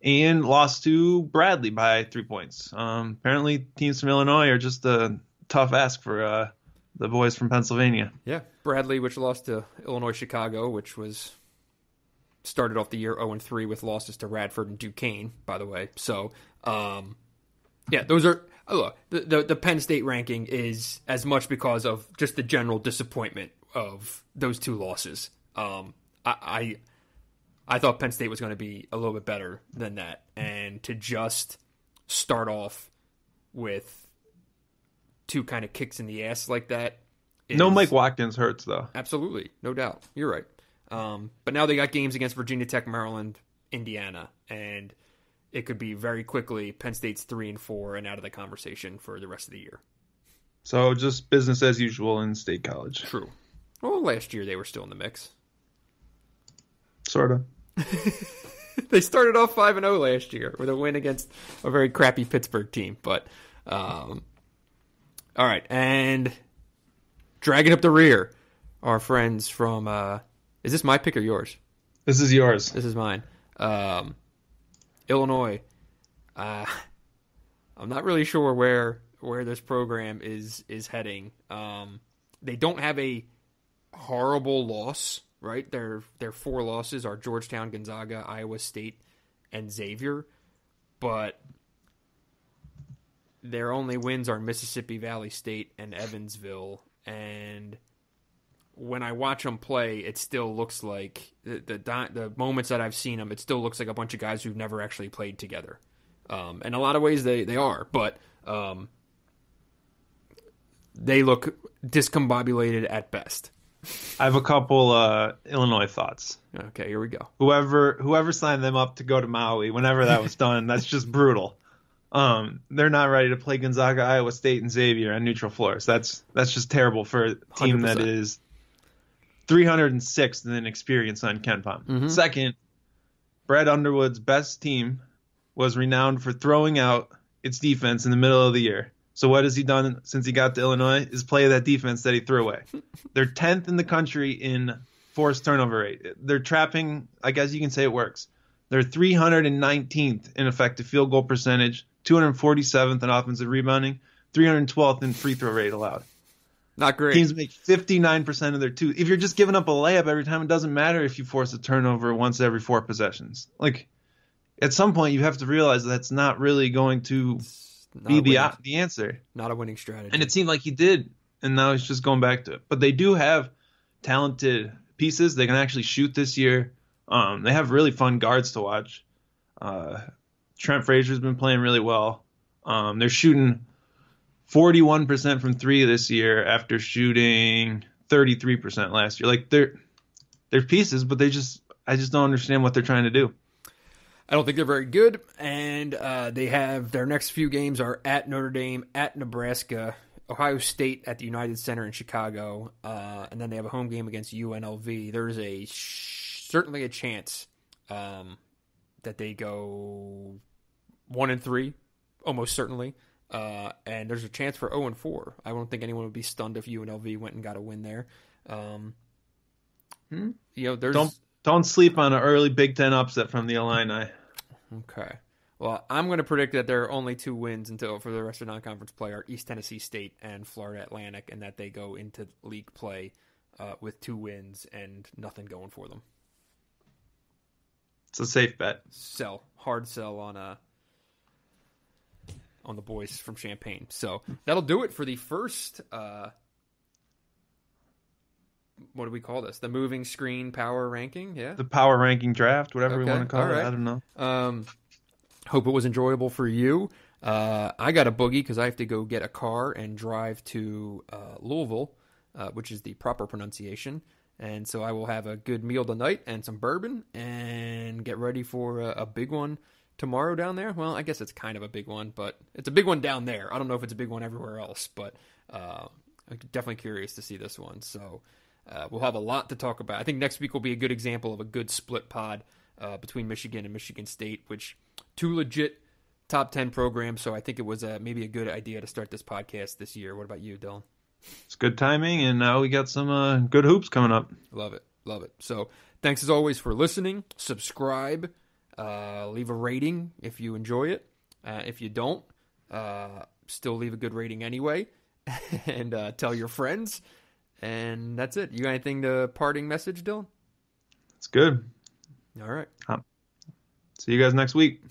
B: and lost to Bradley by three points. Um, apparently, teams from Illinois are just a tough ask for uh, the boys from Pennsylvania.
A: Yeah, Bradley, which lost to Illinois Chicago, which was started off the year 0 and 3 with losses to Radford and Duquesne, by the way. So, um, yeah, those are look. The, the the Penn State ranking is as much because of just the general disappointment of those two losses. Um, I, I I thought Penn State was going to be a little bit better than that, and to just start off with two kind of kicks in the ass like that.
B: No Mike Watkins hurts though.
A: Absolutely, no doubt. You're right. Um, but now they got games against Virginia Tech, Maryland, Indiana, and it could be very quickly Penn State's three and four and out of the conversation for the rest of the year.
B: So just business as usual in State College.
A: True. Well, last year they were still in the mix.
B: Sort of.
A: they started off five and zero last year with a win against a very crappy Pittsburgh team. But um, all right, and dragging up the rear, our friends from uh, is this my pick or yours?
B: This is yours.
A: This is mine. Um, Illinois. Uh, I'm not really sure where where this program is is heading. Um, they don't have a horrible loss, right? Their their four losses are Georgetown, Gonzaga, Iowa State, and Xavier, but their only wins are Mississippi Valley State and Evansville. And when I watch them play, it still looks like the the, the moments that I've seen them, it still looks like a bunch of guys who've never actually played together. Um, in a lot of ways, they they are, but um, they look discombobulated at best.
B: I have a couple uh, Illinois thoughts.
A: Okay, here we go.
B: Whoever whoever signed them up to go to Maui, whenever that was done, that's just brutal. Um, they're not ready to play Gonzaga, Iowa State, and Xavier on neutral floors. That's that's just terrible for a team 100%. that is 306th in experience on KenPom. Mm-hmm. Second, Brad Underwood's best team was renowned for throwing out its defense in the middle of the year. So what has he done since he got to Illinois? Is play that defense that he threw away. They're tenth in the country in forced turnover rate. They're trapping. I guess you can say it works. They're 319th in effective field goal percentage, 247th in offensive rebounding, 312th in free throw rate allowed.
A: Not great.
B: Teams make 59% of their two. If you're just giving up a layup every time, it doesn't matter if you force a turnover once every four possessions. Like at some point, you have to realize that's not really going to be the winning, the answer.
A: Not a winning strategy.
B: And it seemed like he did, and now he's just going back to it. But they do have talented pieces. They can actually shoot this year. Um, they have really fun guards to watch. Uh, Trent Frazier's been playing really well. Um, they're shooting 41% from three this year after shooting 33% last year. Like they're they're pieces, but they just I just don't understand what they're trying to do.
A: I don't think they're very good, and uh, they have their next few games are at Notre Dame, at Nebraska, Ohio State at the United Center in Chicago, uh, and then they have a home game against UNLV. There's a certainly a chance um, that they go one and three, almost certainly, uh, and there's a chance for zero and four. I don't think anyone would be stunned if UNLV went and got a win there. Um, hmm? You know, there's
B: don't don't sleep on an early Big Ten upset from the Illini.
A: Okay. Well, I'm going to predict that there are only two wins until for the rest of non-conference play are East Tennessee State and Florida Atlantic, and that they go into league play uh, with two wins and nothing going for them.
B: It's a safe bet.
A: Sell hard sell on uh on the boys from Champaign. So that'll do it for the first. Uh, what do we call this? The moving screen power ranking, yeah.
B: The power ranking draft, whatever okay. we want to call it. I don't know.
A: Um, hope it was enjoyable for you. Uh, I got a boogie because I have to go get a car and drive to uh, Louisville, uh, which is the proper pronunciation. And so I will have a good meal tonight and some bourbon and get ready for a, a big one tomorrow down there. Well, I guess it's kind of a big one, but it's a big one down there. I don't know if it's a big one everywhere else, but uh, I'm definitely curious to see this one. So uh, we'll have a lot to talk about. I think next week will be a good example of a good split pod uh, between Michigan and Michigan State, which two legit top 10 programs. So I think it was uh, maybe a good idea to start this podcast this year. What about you, Dylan?
B: It's good timing, and now we got some uh, good hoops coming up.
A: Love it. Love it. So thanks as always for listening. Subscribe, uh, leave a rating if you enjoy it. Uh, if you don't, uh, still leave a good rating anyway, and uh, tell your friends. And that's it. You got anything to parting message, Dylan?
B: It's good.
A: All right.
B: See you guys next week.